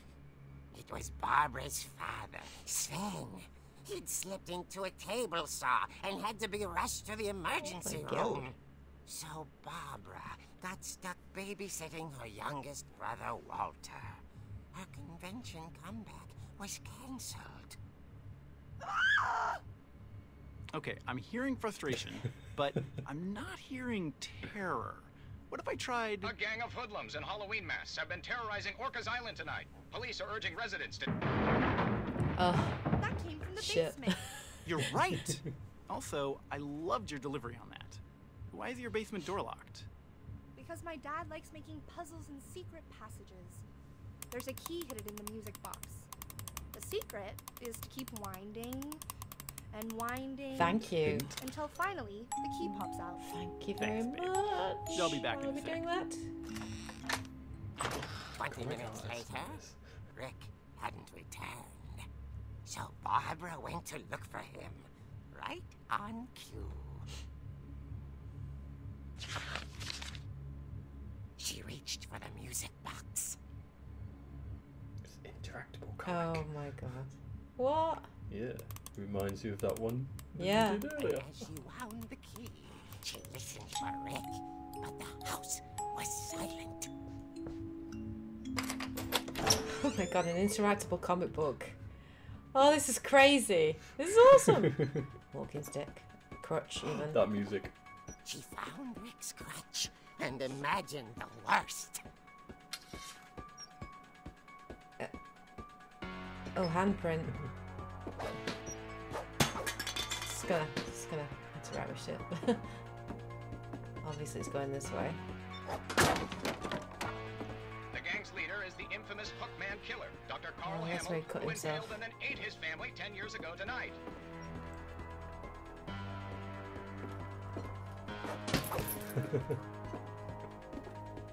It was Barbara's father, Sven. He'd slipped into a table saw and had to be rushed to the emergency my God. room. So Barbara got stuck babysitting her youngest brother, Walter. Her convention comeback was cancelled. Ah! Okay, I'm hearing frustration, but <laughs> I'm not hearing terror. What if I tried. A gang of hoodlums in Halloween masks have been terrorizing Orcas Island tonight. Police are urging residents to. Oh, That came from the shit. basement. <laughs> You're right! also, I loved your delivery on that. Why is your basement door locked? because my dad likes making puzzles and secret passages. There's a key hidden in the music box. The secret is to keep winding and winding Thank you. until finally the key pops out. Thank you very Thanks, babe. much. I'll be back in Are a we doing that? Twenty minutes later, Rick hadn't returned. So Barbara went to look for him, right on cue. She reached for the music box. It's interactable comic. Oh my god. What? Yeah. Reminds you of that one that you Yeah. did And as she wound the key, she listened for Rick, but the house was silent. <laughs> Oh my god, an interactable comic book. Oh, this is crazy. This is awesome. <laughs> Walking stick. Crutch, even. that music. She found Rick's crutch and imagined the worst. Uh, oh, handprint. Just gonna, just gonna interact with shit. <laughs> Obviously, it's going this way. The infamous Hookman killer, Dr. Carl Oh, that's Hamill, where he cut who impaled and then ate his family 10 years ago tonight.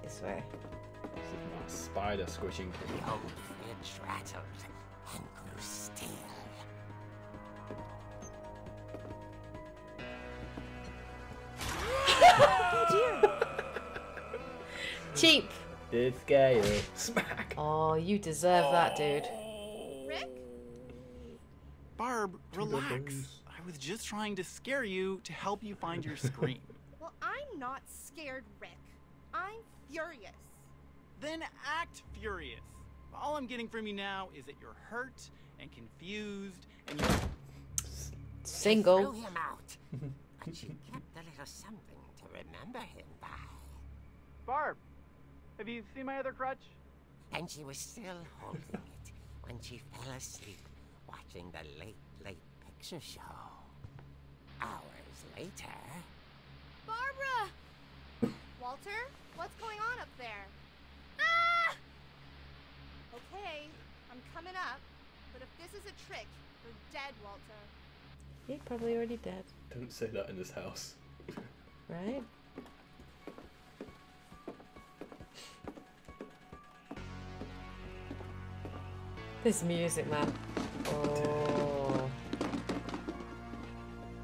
This way. That spider squishing The thing. old fridge rattled and grew still. <laughs> Oh, <laughs> Cheap! This guy is smack. Oh, you deserve that, dude. Oh. Rick? Barb, relax. I was just trying to scare you to help you find your scream. <laughs> <laughs> Well, I'm not scared, Rick. I'm furious. then act furious. All I'm getting from you now is that you're hurt and confused and you're. Single. threw him out, <laughs> but she kept a little something to remember him by. Barb, have you seen my other crutch? And she was still holding it when she fell asleep watching the late, late picture show. Hours later. Barbara! <coughs> Walter, what's going on up there? Ah! Okay, I'm coming up, but if this is a trick, you're dead, Walter. You're probably already dead, Don't say that in this house. right? This music, man. Oh.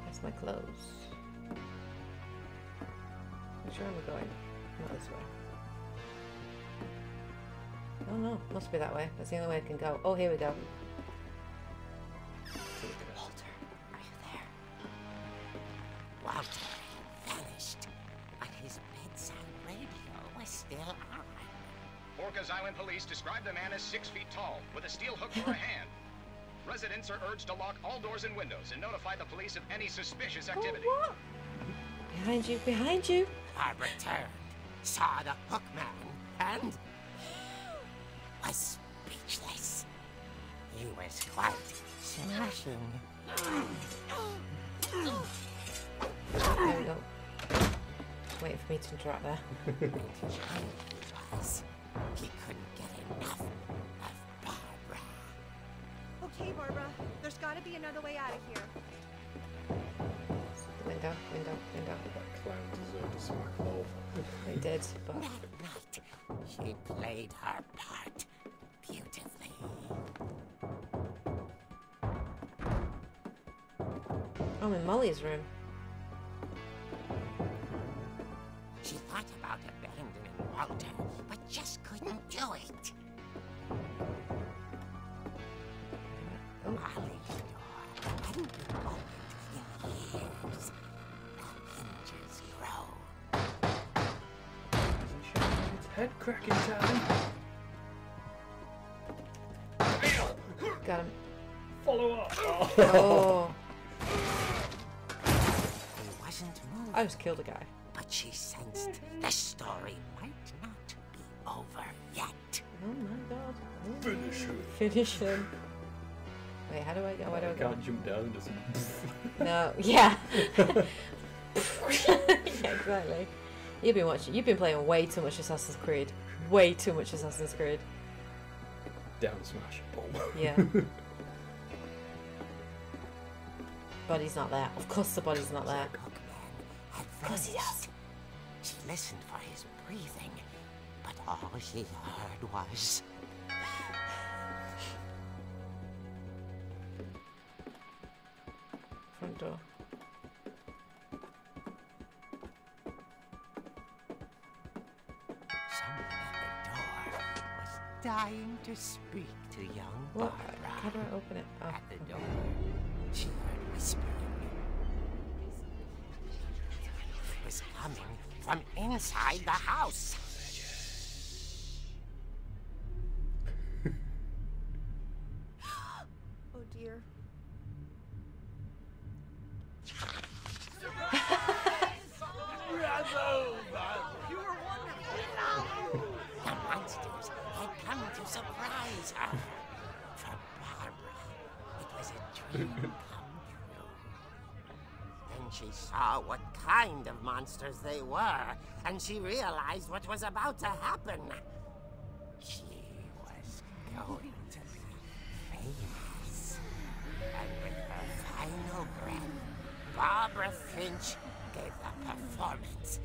That's my clothes. Which way am I going? Not this way. Oh no, must be that way. That's the only way I can go. Oh, here we go. Island police describe the man as six feet tall, with a steel hook for a <laughs> hand. Residents are urged to lock all doors and windows and notify the police of any suspicious activity. Oh, Behind you, behind you. Barbara turned, saw the hook man, and <gasps> was speechless. He was quite smashing. There we go. Wait for me to interrupt there. <laughs> was. He couldn't get enough of Barbara. Okay, Barbara, there's gotta be another way out of here. Window, window, window. That clown deserved a smack hole. They did, <laughs> but That night, she played her part beautifully. I'm in Molly's room. Do it. Oh. Molly's door hadn't been opened in years. The hinges groan. It's head cracking time. Got him. Follow up. Oh, He wasn't moved, I just killed a guy. but she sensed the story might Oh my god. Finish him. Finish him. Wait, how do I go? Where do I I go? can't jump down and just. No, yeah. <laughs> yeah, exactly. You've been watching. You've been playing way too much Assassin's Creed. Way too much Assassin's Creed. Down smash. Boom. <laughs> Yeah. body's not there. Of course, the body's not there. Hookman had course he vanished. She listened for his breathing, but all she heard was. Front door. Someone at the door was dying to speak to young What? Barbara. How do I open it? Oh, At the okay. door, she heard whispering. It was coming from inside the house. Then she saw what kind of monsters they were, and she realized what was about to happen. She was going to be famous. And with her final breath, Barbara Finch gave the performance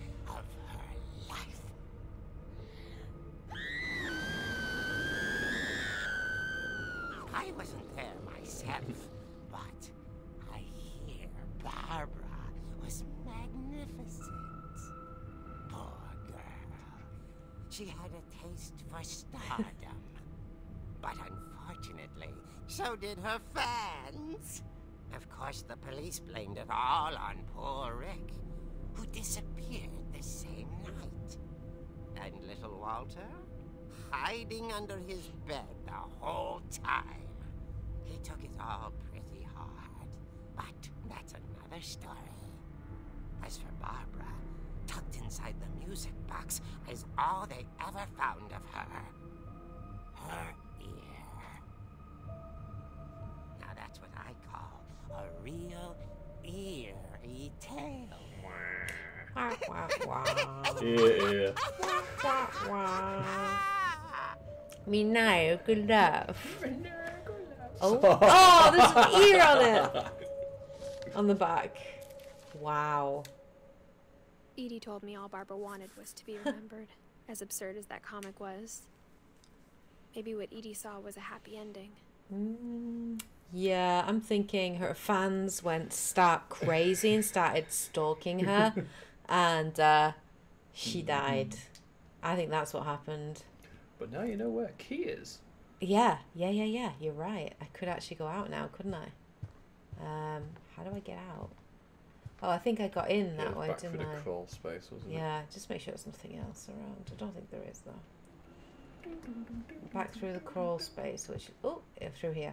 She had a taste for stardom. <laughs> but unfortunately, so did her fans. Of course, the police blamed it all on poor Rick, who disappeared the same night. And little Walter? Hiding under his bed the whole time. He took it all pretty hard, but that's another story. As for Barbara, tucked inside the music box is all they ever found of her. Her ear. Now that's what I call a real ear fairy tale. Wah, wah, wah. Yeah, Wah, wah. Me now, good love. Oh. oh, oh, there's an ear on it. On the back. Wow. Edie told me all Barbara wanted was to be <laughs> remembered, as absurd as that comic was. Maybe what Edie saw was a happy ending. Mm, yeah, I'm thinking her fans went stark crazy and started stalking her, <laughs> and uh, she died. I think that's what happened. But now you know where Key is. Yeah, yeah, yeah, yeah. You're right. I could actually go out now, couldn't I? Um, how do I get out? Oh, I think I got in Yeah, that way, back didn't the I? crawl space, wasn't it? Yeah, just make sure there's nothing else around. I don't think there is though. Back through the crawl space, which oh, yeah, through here.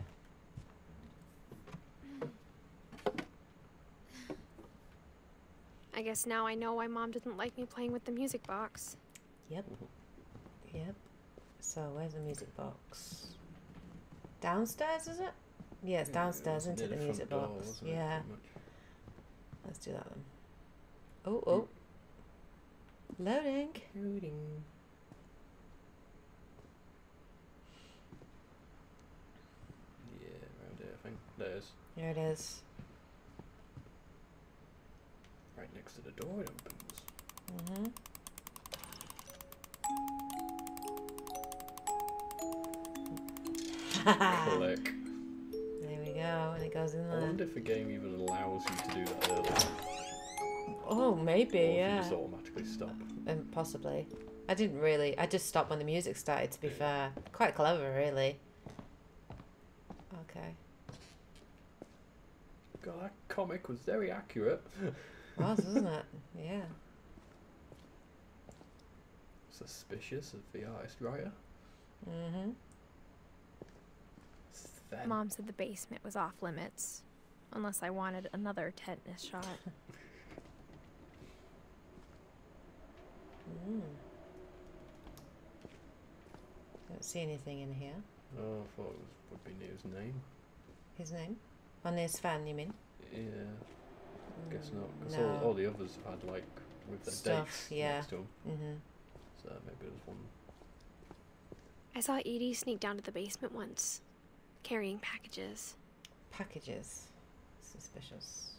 I guess now I know why Mom didn't like me playing with the music box. Yep. Yep. So where's the music box? Downstairs, is it? Yeah, it's downstairs Near into the front music box. wasn't it, Yeah. pretty much? Let's do that then. Oh, oh. Loading. Loading. Yeah, around here, I think. There it is. Here it is. Right next to the door it opens. Mm-hmm. Click. There go, and it goes in I wonder if the game even allows you to do that early. Oh, maybe, or yeah. you just automatically stop. Um, possibly. I didn't really. I just stopped when the music started. To be fair, quite clever, really. Okay. God, that comic was very accurate. Was, wasn't it? <laughs> Yeah. Suspicious of the artist writer. Mm-hmm. Sven. Mom said the basement was off limits, unless I wanted another tetanus <laughs> shot. Mm. Don't see anything in here. Oh, I thought it was, would be near his name. His name? On his fan, you mean? Yeah, guess not. Because No. all, all the others had like with their Stuff, dates yeah. next to them. Mm-hmm. So maybe there's one. I saw Edie sneak down to the basement once, carrying packages. Packages. Suspicious.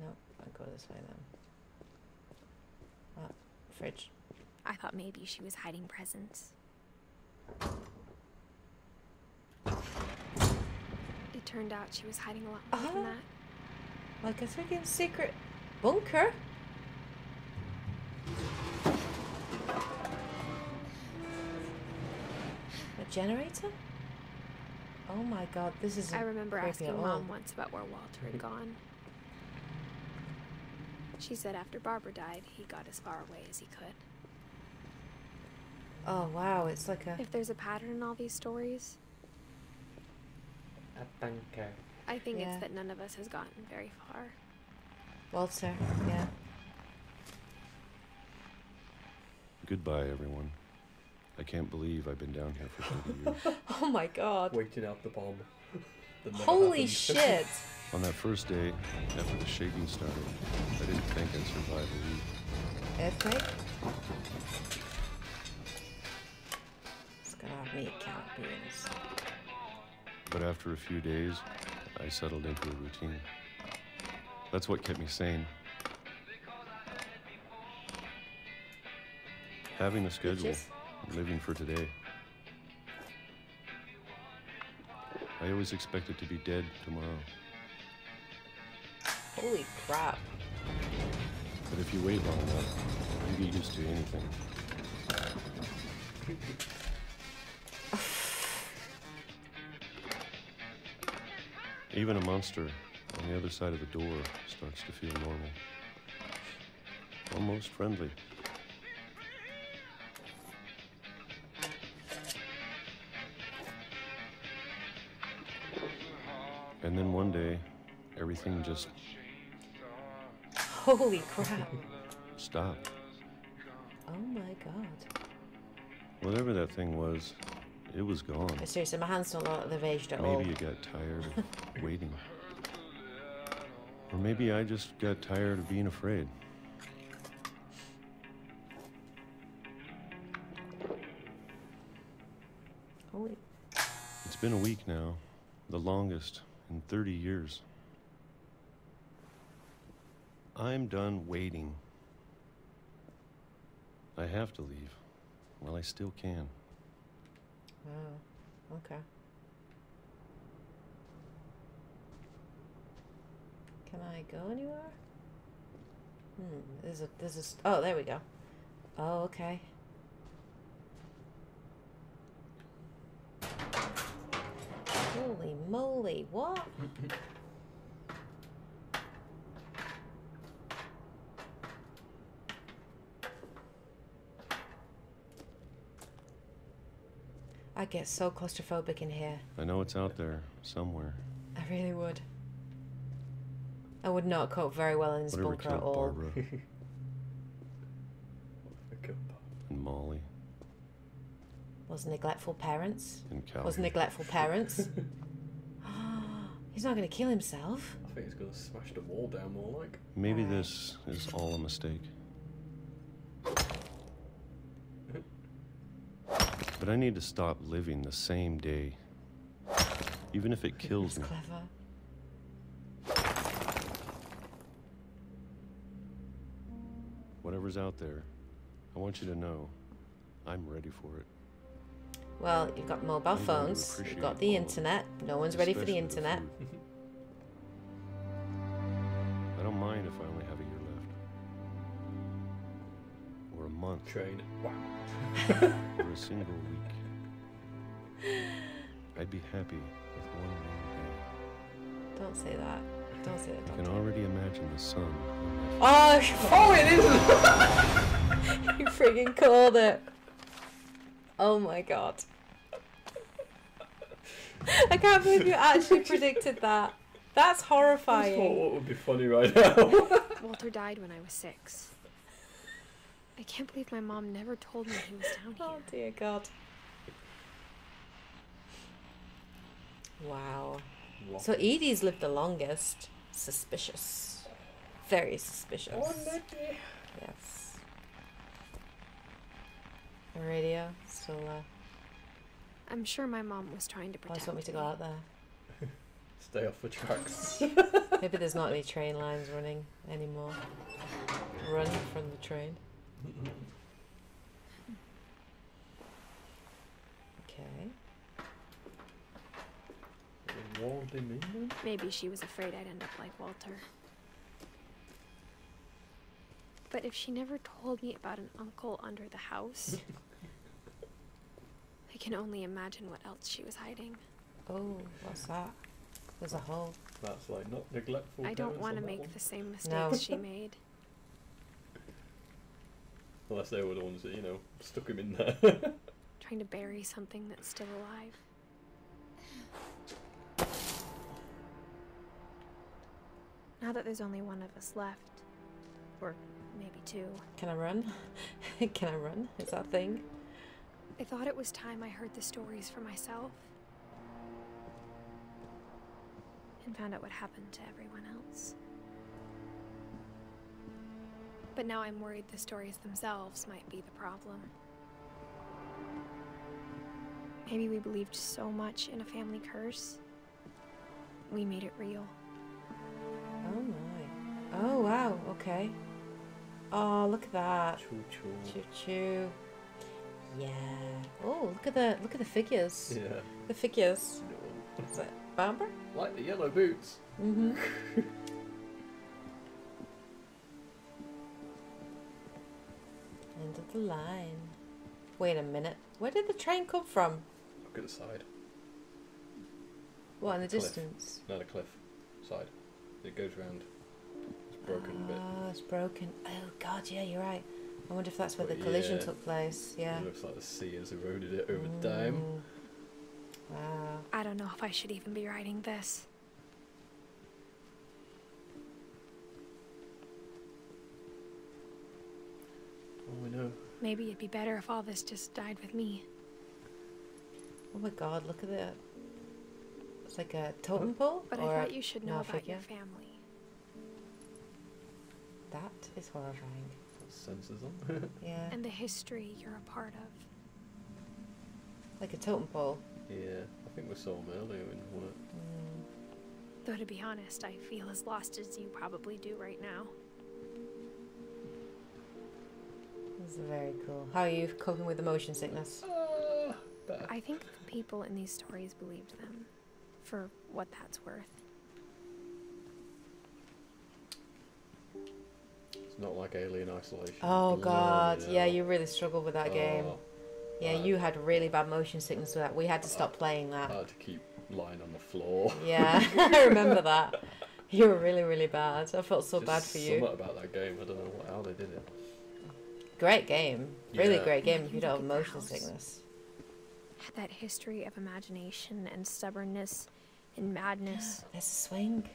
Nope. I'll go this way then. Ah, fridge. I thought maybe she was hiding presents. It turned out she was hiding a lot more than Oh. that. Like a freaking secret bunker. A generator? Oh my god, this is I remember asking at all. Mom once about where Walter had gone. She said after Barbara died, he got as far away as he could. Oh wow, it's like a If there's a pattern in all these stories, A bunker. I think Yeah. it's that none of us has gotten very far. Walter, yeah. Goodbye, everyone. I can't believe I've been down here for 30 <laughs> years. Oh my god. Waiting out the bomb. Holy shit. On that first day, after the shaking started, I didn't think I'd survive a week. Earthquake? It's gonna have me count beans. But after a few days, I settled into a routine. That's what kept me sane. Having a schedule, Bitches. Living for today. I always expected to be dead tomorrow. Holy crap. But if you wait long enough, you get used to anything. Even a monster on the other side of the door starts to feel normal. Almost friendly. And then one day, everything just Holy crap. stopped. Oh my god. Whatever that thing was, it was gone. Seriously, my hands don't look like they've aged at all. Maybe you got tired of <laughs> waiting. Or maybe I just got tired of being afraid. Holy. It's been a week now, the longest in 30 years. I'm done waiting. I have to leave. Well, I still can. Oh, okay. Can I go anywhere? Hmm. There's a there's a oh there we go. Oh okay. Holy moly! What? I get so claustrophobic in here. I know it's out there somewhere. I really would. I would not cope very well in this Whatever bunker at killed all. Barbara <laughs> Okay. and Molly Was neglectful parents. and Calvin. Was neglectful parents. <laughs> <gasps> He's not going to kill himself. I think he's gonna smash the wall down more like. Maybe this is all a mistake. But I need to stop living the same day. Even if it kills me. Clever. Whatever's out there, I want you to know I'm ready for it. Well, you've got mobile I'm going to phones. You've got the internet. No one's ready for the internet. <laughs> I don't mind if I only have a year left. Or a month. Train. Wow. <laughs> or a single week. <laughs> I'd be happy with one more Don't say that. Don't say that. I can already imagine the sun. Oh, oh, it is. you freaking called it. Oh my god. I can't believe you actually <laughs> predicted that. That's I thought horrifying. what would be funny right now. <laughs> Walter died when I was six. I can't believe my mom never told me he was down oh, here. Oh dear god. Wow. So Edie's lived the longest. Suspicious. Very suspicious. Yes. The radio still uh I'm sure my mom was trying to I protect just want me to go out there. <laughs> Stay off the tracks. <laughs> Maybe there's not any <laughs> train lines running anymore. Run from the train. Okay. Wall de Minden? Maybe she was afraid I'd end up like Walter. But if she never told me about an uncle under the house, <laughs> I can only imagine what else she was hiding. Oh, what's that? There's a hole. That's like not neglectful. I don't want to make one. the same mistakes No. she <laughs> made. <laughs> Unless they were the ones that, you know, stuck him in there. Trying to bury something that's still alive. Now that there's only one of us left, or maybe two, Can I run? <laughs> Can I run? Is that a thing? I thought it was time I heard the stories for myself. And found out what happened to everyone else. But now I'm worried the stories themselves might be the problem. Maybe we believed so much in a family curse, we made it real. Oh my. Oh wow, okay. Oh, look at that. Choo choo. Choo choo. Yeah. Oh, look at the look at the figures. Yeah. The figures. Is that Barbara? Like the yellow boots. Mm-hmm. <laughs> End of the line. Wait a minute. Where did the train come from? Look at the side. What in the Cliff. distance? No, the cliff side. It goes round. It's broken a bit. Oh, it's broken. Oh god, yeah, you're right. I wonder if that's where But the collision yeah, took place. Yeah. It looks like the sea has eroded it over time. Mm. Wow. I don't know if I should even be writing this. Oh, I know. Maybe it'd be better if all this just died with me. Oh my god, look at that. It's like a totem pole? But or I a- thought you should know a about your family. That is horrifying. Sensors <laughs> on. Yeah. And the history you're a part of. Like a totem pole. yeah, I think we saw them earlier in work. Mm. Though to be honest, I feel as lost as you probably do right now. This is very cool. How are you coping with the motion sickness? Ah, I think the people in these stories believed them, for what that's worth. Not like Alien Isolation. Oh Bloody god, yeah, hell. you really struggled with that oh, game. Oh, Yeah, you had really bad motion sickness with that. We had to stop playing that. I that. had to keep lying on the floor. Yeah, <laughs> I <laughs> remember that. You were really, really bad. I felt so Just bad for you. Something about that game. I don't know what, how they did it. Great game. Really Yeah. great game if You you don't have look at the motion house. sickness. Had that history of imagination and stubbornness and madness. <gasps> There's a swing.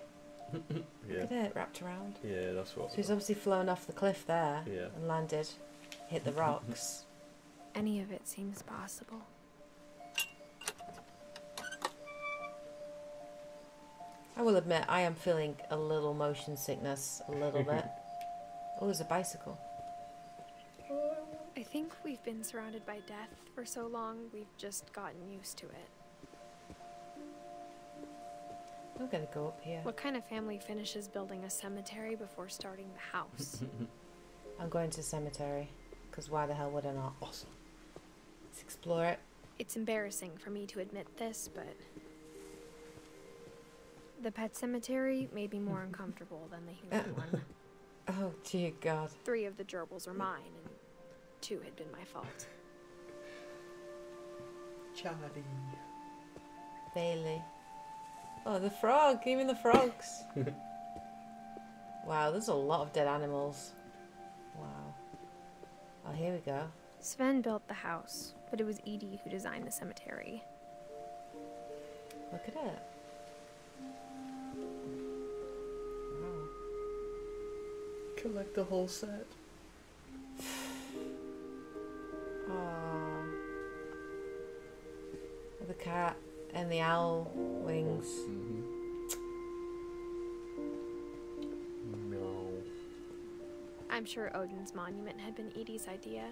<laughs> Yeah. Look at it wrapped around. Yeah, that's what. So he's obviously flown off the cliff there Yeah. and landed, hit the rocks. <laughs> Any of it seems possible. I will admit, I am feeling a little motion sickness, a little <laughs> bit. Oh, there's a bicycle. I think we've been surrounded by death for so long, we've just gotten used to it. I'm gonna go up here. What kind of family finishes building a cemetery before starting the house? <laughs> I'm going to the cemetery, because why the hell would I not? Awesome. Let's explore it. it's embarrassing for me to admit this, but the pet cemetery may be more <laughs> uncomfortable than the human oh. one. <laughs> Oh, dear God. Three of the gerbils are mine, and two had been my fault. Charlie. Bailey. Oh, the frog! Even the frogs! <laughs> wow, there's a lot of dead animals. Wow. Oh, here we go. Sven built the house, but it was Edie who designed the cemetery. Look at it. Wow. Collect the whole set. <sighs> Oh. The cat and the owl wings. Mm-hmm. No. I'm sure Odin's monument had been Edie's idea.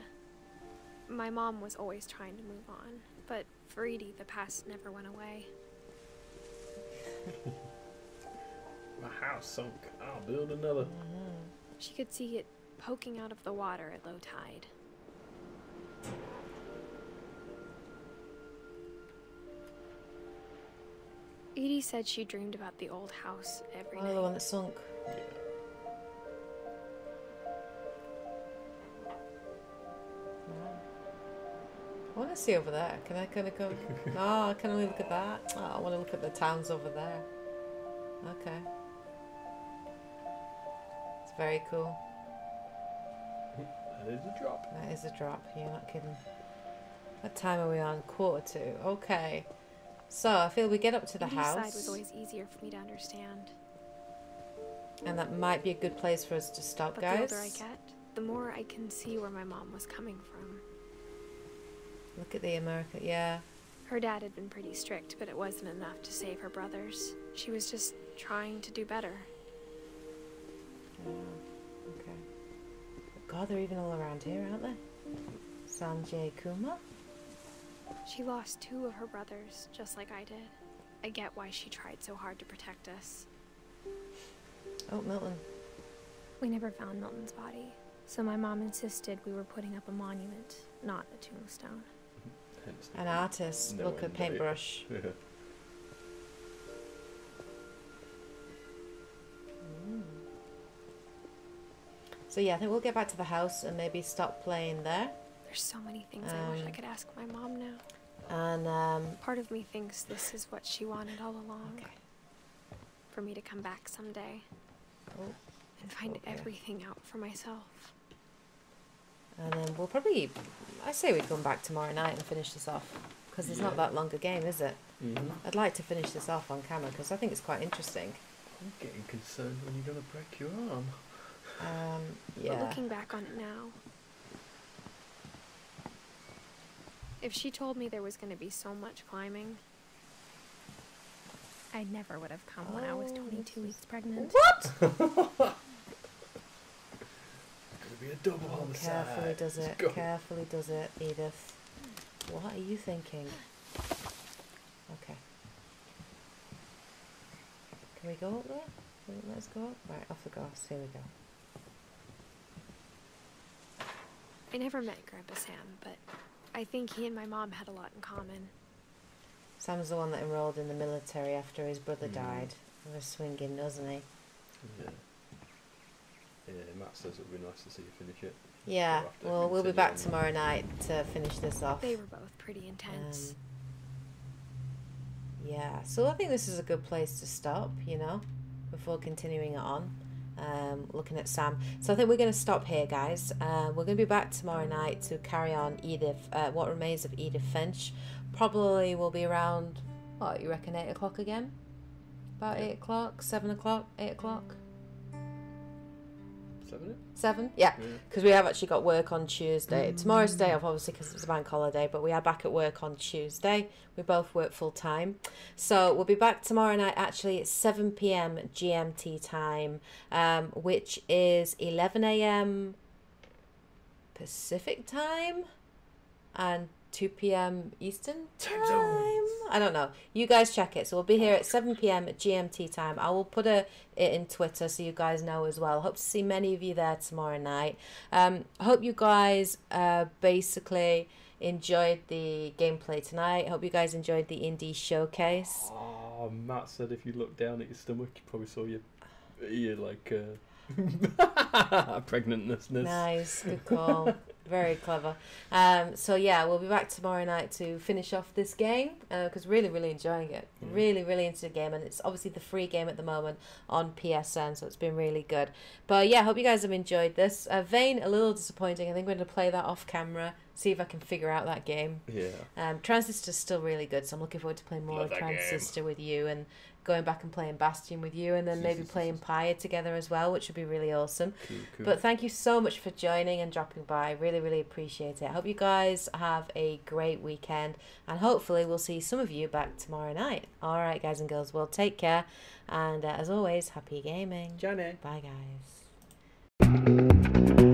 My mom was always trying to move on, but for Edie, the past never went away. <laughs> My house sunk. I'll build another. She could see it poking out of the water at low tide. Edie said she dreamed about the old house every Oh, night. the one that sunk. Wow. I want to see over there. Can I kind of go? <laughs> Ah, no, I can only look at that. Oh, I want to look at the towns over there. Okay. It's very cool. That is a drop. That is a drop. You're not kidding. What time are we on? Quarter to. Okay. So I feel we get up to the house, side was always easier for me to understand. and that might be a good place for us to stop, But guys. the older I get, the more I can see where my mom was coming from. Look at the America. Yeah. Her dad had been pretty strict, but it wasn't enough to save her brothers. She was just trying to do better. Oh, okay. God, they're even all around here, aren't they? Sanjay Kumar? She lost two of her brothers, just like I did. I get why she tried so hard to protect us. Oh, Milton. We never found Milton's body, so my mom insisted we were putting up a monument, not a tombstone. Mm-hmm. An artist. no Look at paintbrush. <laughs> Yeah. So yeah, I think we'll get back to the house and maybe stop playing there. There's so many things I wish I Um, could ask my mom now. And um, Part of me thinks this is what she wanted all along. Okay. For me to come back someday oh, and find Okay. everything out for myself. and then we'll probably. I say—we'd come back tomorrow night and finish this off because it's not that long a game, is it? Mhm. I'd like to finish this off on camera because I think it's quite interesting. I'm getting concerned when you're gonna break your arm. Um, But yeah. looking back on it now, if she told me there was going to be so much climbing, I never would have come when I was Oh, 22 weeks pregnant. What? <laughs> be a double homicide. Carefully does it. Carefully does it, Edith. What are you thinking? Okay. Can we go up there? Let us go up. Right, off the grass. Here we go. I never met Grandpa Sam, but I think he and my mom had a lot in common. Sam's the one that enrolled in the military after his brother Mm. died. He was swinging, doesn't he? Yeah. Yeah, Matt says it would be nice to see you finish it. Yeah. We'll have to Well, we'll be back tomorrow night to finish this off. They were both pretty intense. Um, yeah, so I think this is a good place to stop, you know, before continuing it on. Um, looking at Sam. So I think we're going to stop here, guys. Uh, we're going to be back tomorrow night to carry on Edith, uh, what remains of Edith Finch. Probably will be around, what, you reckon 8 o'clock again? About 8 o'clock, 7 o'clock, 8 o'clock? Seven it? Seven? Yeah, Yeah. because we have actually got work on Tuesday. Tomorrow's day off, obviously, because it's a bank holiday, but we are back at work on Tuesday. We both work full time. So we'll be back tomorrow night, actually, at 7 pm GMT time, um, which is 11 am Pacific time and 2 p.m. Eastern time. I don't know. You guys check it. So we'll be here at 7 p.m. at GMT time. I will put a, it in Twitter so you guys know as well. Hope to see many of you there tomorrow night. Um, hope you guys uh, basically enjoyed the gameplay tonight. Hope you guys enjoyed the indie showcase. Oh, Matt said if you look down at your stomach, you probably saw your, your like, uh, <laughs> pregnantness. Nice, good <laughs> call. Very clever. Um, so yeah, we'll be back tomorrow night to finish off this game because really, really enjoying it. Mm. Really, really into the game, and it's obviously the free game at the moment on PSN, so it's been really good. But yeah, hope you guys have enjoyed this. Uh, Vane, a little disappointing. I think we're going to play that off camera, see if I can figure out that game. Yeah. Um, Transistor's still really good, so I'm looking forward to playing more Love of that game. Transistor with you and going back and playing Bastion with you, and then maybe <laughs> playing Pyre together as well, which would be really awesome. Cool, cool. But thank you so much for joining and dropping by. Really, really appreciate it. I hope you guys have a great weekend, and hopefully, we'll see some of you back tomorrow night. All right, guys and girls, well, take care, and uh, as always, happy gaming. Johnny. Bye, guys.